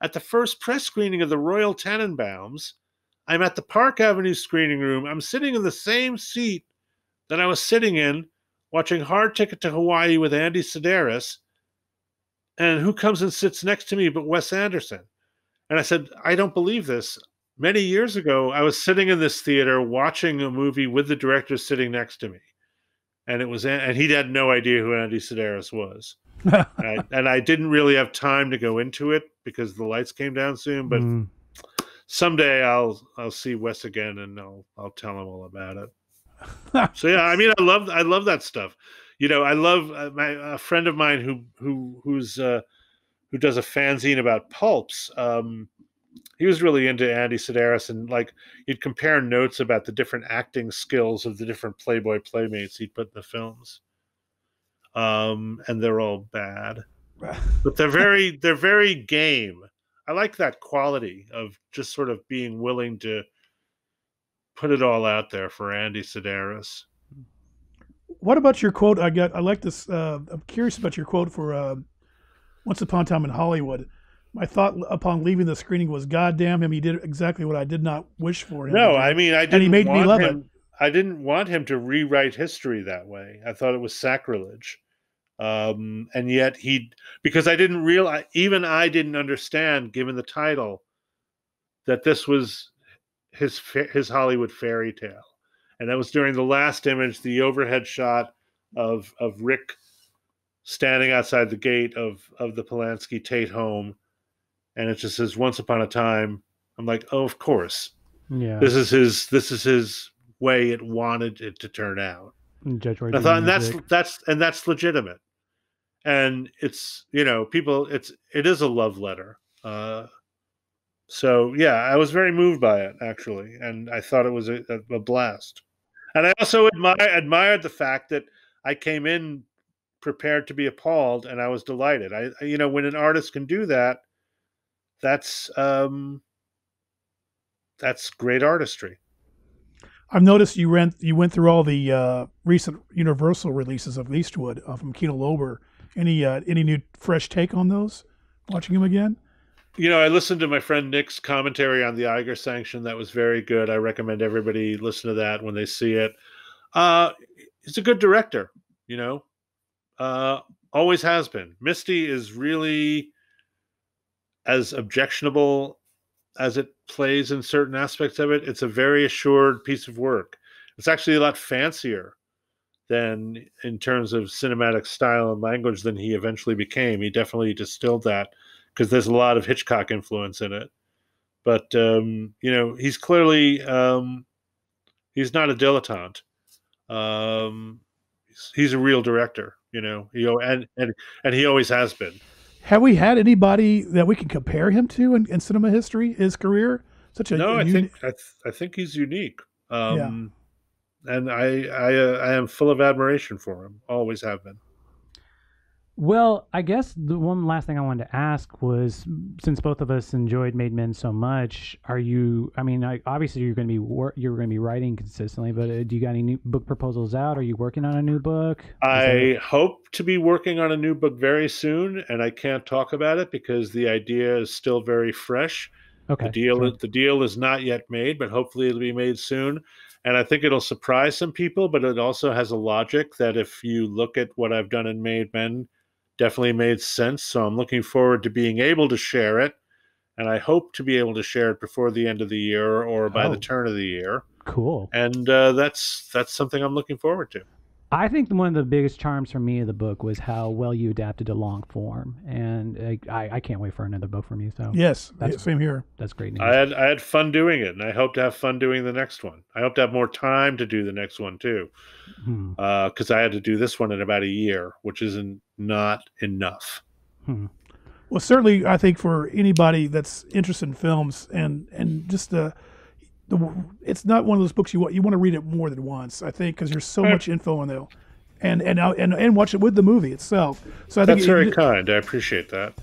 at the first press screening of the Royal Tenenbaums, I'm at the Park Avenue screening room. I'm sitting in the same seat that I was sitting in watching Hard Ticket to Hawaii with Andy Sidaris. And who comes and sits next to me but Wes Anderson? And I said, I don't believe this. Many years ago, I was sitting in this theater watching a movie with the director sitting next to me. And it was, and he had no idea who Andy Sidaris was. and, I, and, I, didn't really have time to go into it because the lights came down soon. But mm someday I'll I'll see Wes again and I'll I'll tell him all about it. so yeah, I mean, I love I love that stuff. You know, I love uh, my a friend of mine who who who's uh, who does a fanzine about pulps. Um, he was really into Andy Sidaris and like he'd compare notes about the different acting skills of the different Playboy playmates he'd put in the films. Um, and they're all bad, but they're very they're very game I like that quality of just sort of being willing to put it all out there for Andy Sidaris. What about your quote? I got. I like this. Uh, I'm curious about your quote for uh, "Once Upon a Time in Hollywood." My thought upon leaving the screening was, "God damn him! He did exactly what I did not wish for him." No, I mean, I didn't. And he made me love him, it. I didn't want him to rewrite history that way. I thought it was sacrilege. Um, and yet he, because I didn't realize, even I didn't understand, given the title, that this was his his Hollywood fairy tale, and that was during the last image, the overhead shot of of Rick standing outside the gate of of the Polanski Tate home, and it just says "Once upon a time." I'm like, oh, of course, yeah. This is his. This is his way it wanted it to turn out. Judge I thought, and that's that's and that's legitimate and it's you know people it's it is a love letter uh so yeah i was very moved by it actually and i thought it was a, a blast and i also admire, admired the fact that i came in prepared to be appalled and i was delighted i you know when an artist can do that that's um that's great artistry I've noticed you went you went through all the uh, recent Universal releases of Eastwood uh, from Kino Lorber. Any uh, any new fresh take on those? Watching them again? You know, I listened to my friend Nick's commentary on the Eiger sanction. That was very good. I recommend everybody listen to that when they see it. Uh, he's a good director. You know, uh, always has been. Misty is really as objectionable as it plays in certain aspects of it, it's a very assured piece of work. It's actually a lot fancier than in terms of cinematic style and language than he eventually became. He definitely distilled that because there's a lot of Hitchcock influence in it. But um, you know, he's clearly um, he's not a dilettante. Um, he's, he's a real director. You know, he and and and he always has been. Have we had anybody that we can compare him to in, in cinema history? His career, such a no. I think I, th- I, think he's unique. Um, yeah. And I I uh, I am full of admiration for him. Always have been. Well, I guess the one last thing I wanted to ask was, since both of us enjoyed Made Men so much, are you? I mean, I, obviously you're going to be wor- you're going to be writing consistently, but uh, do you got any new book proposals out? Are you working on a new book? Is I there... hope to be working on a new book very soon, and I can't talk about it because the idea is still very fresh. Okay. The deal sure. the deal is not yet made, but hopefully it'll be made soon. And I think it'll surprise some people, but it also has a logic that if you look at what I've done in Made Men definitely made sense. So I'm looking forward to being able to share it. And I hope to be able to share it before the end of the year or by oh, the turn of the year. Cool. And uh, that's that's something I'm looking forward to. I think one of the biggest charms for me of the book was how well you adapted to long form, and I, I can't wait for another book from you. So yes, that's same here. That's great news. I had I had fun doing it, and I hope to have fun doing the next one. I hope to have more time to do the next one too, because hmm. uh, I had to do this one in about a year, which isn't not enough. Hmm. Well, certainly, I think for anybody that's interested in films and and just the the, it's not one of those books you want you want to read it more than once. I think because there's so much info in there, and and and and watch it with the movie itself. So I that's think very it, kind. I appreciate that.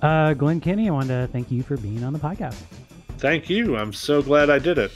Uh, Glenn Kenny, I want to thank you for being on the podcast. Thank you. I'm so glad I did it.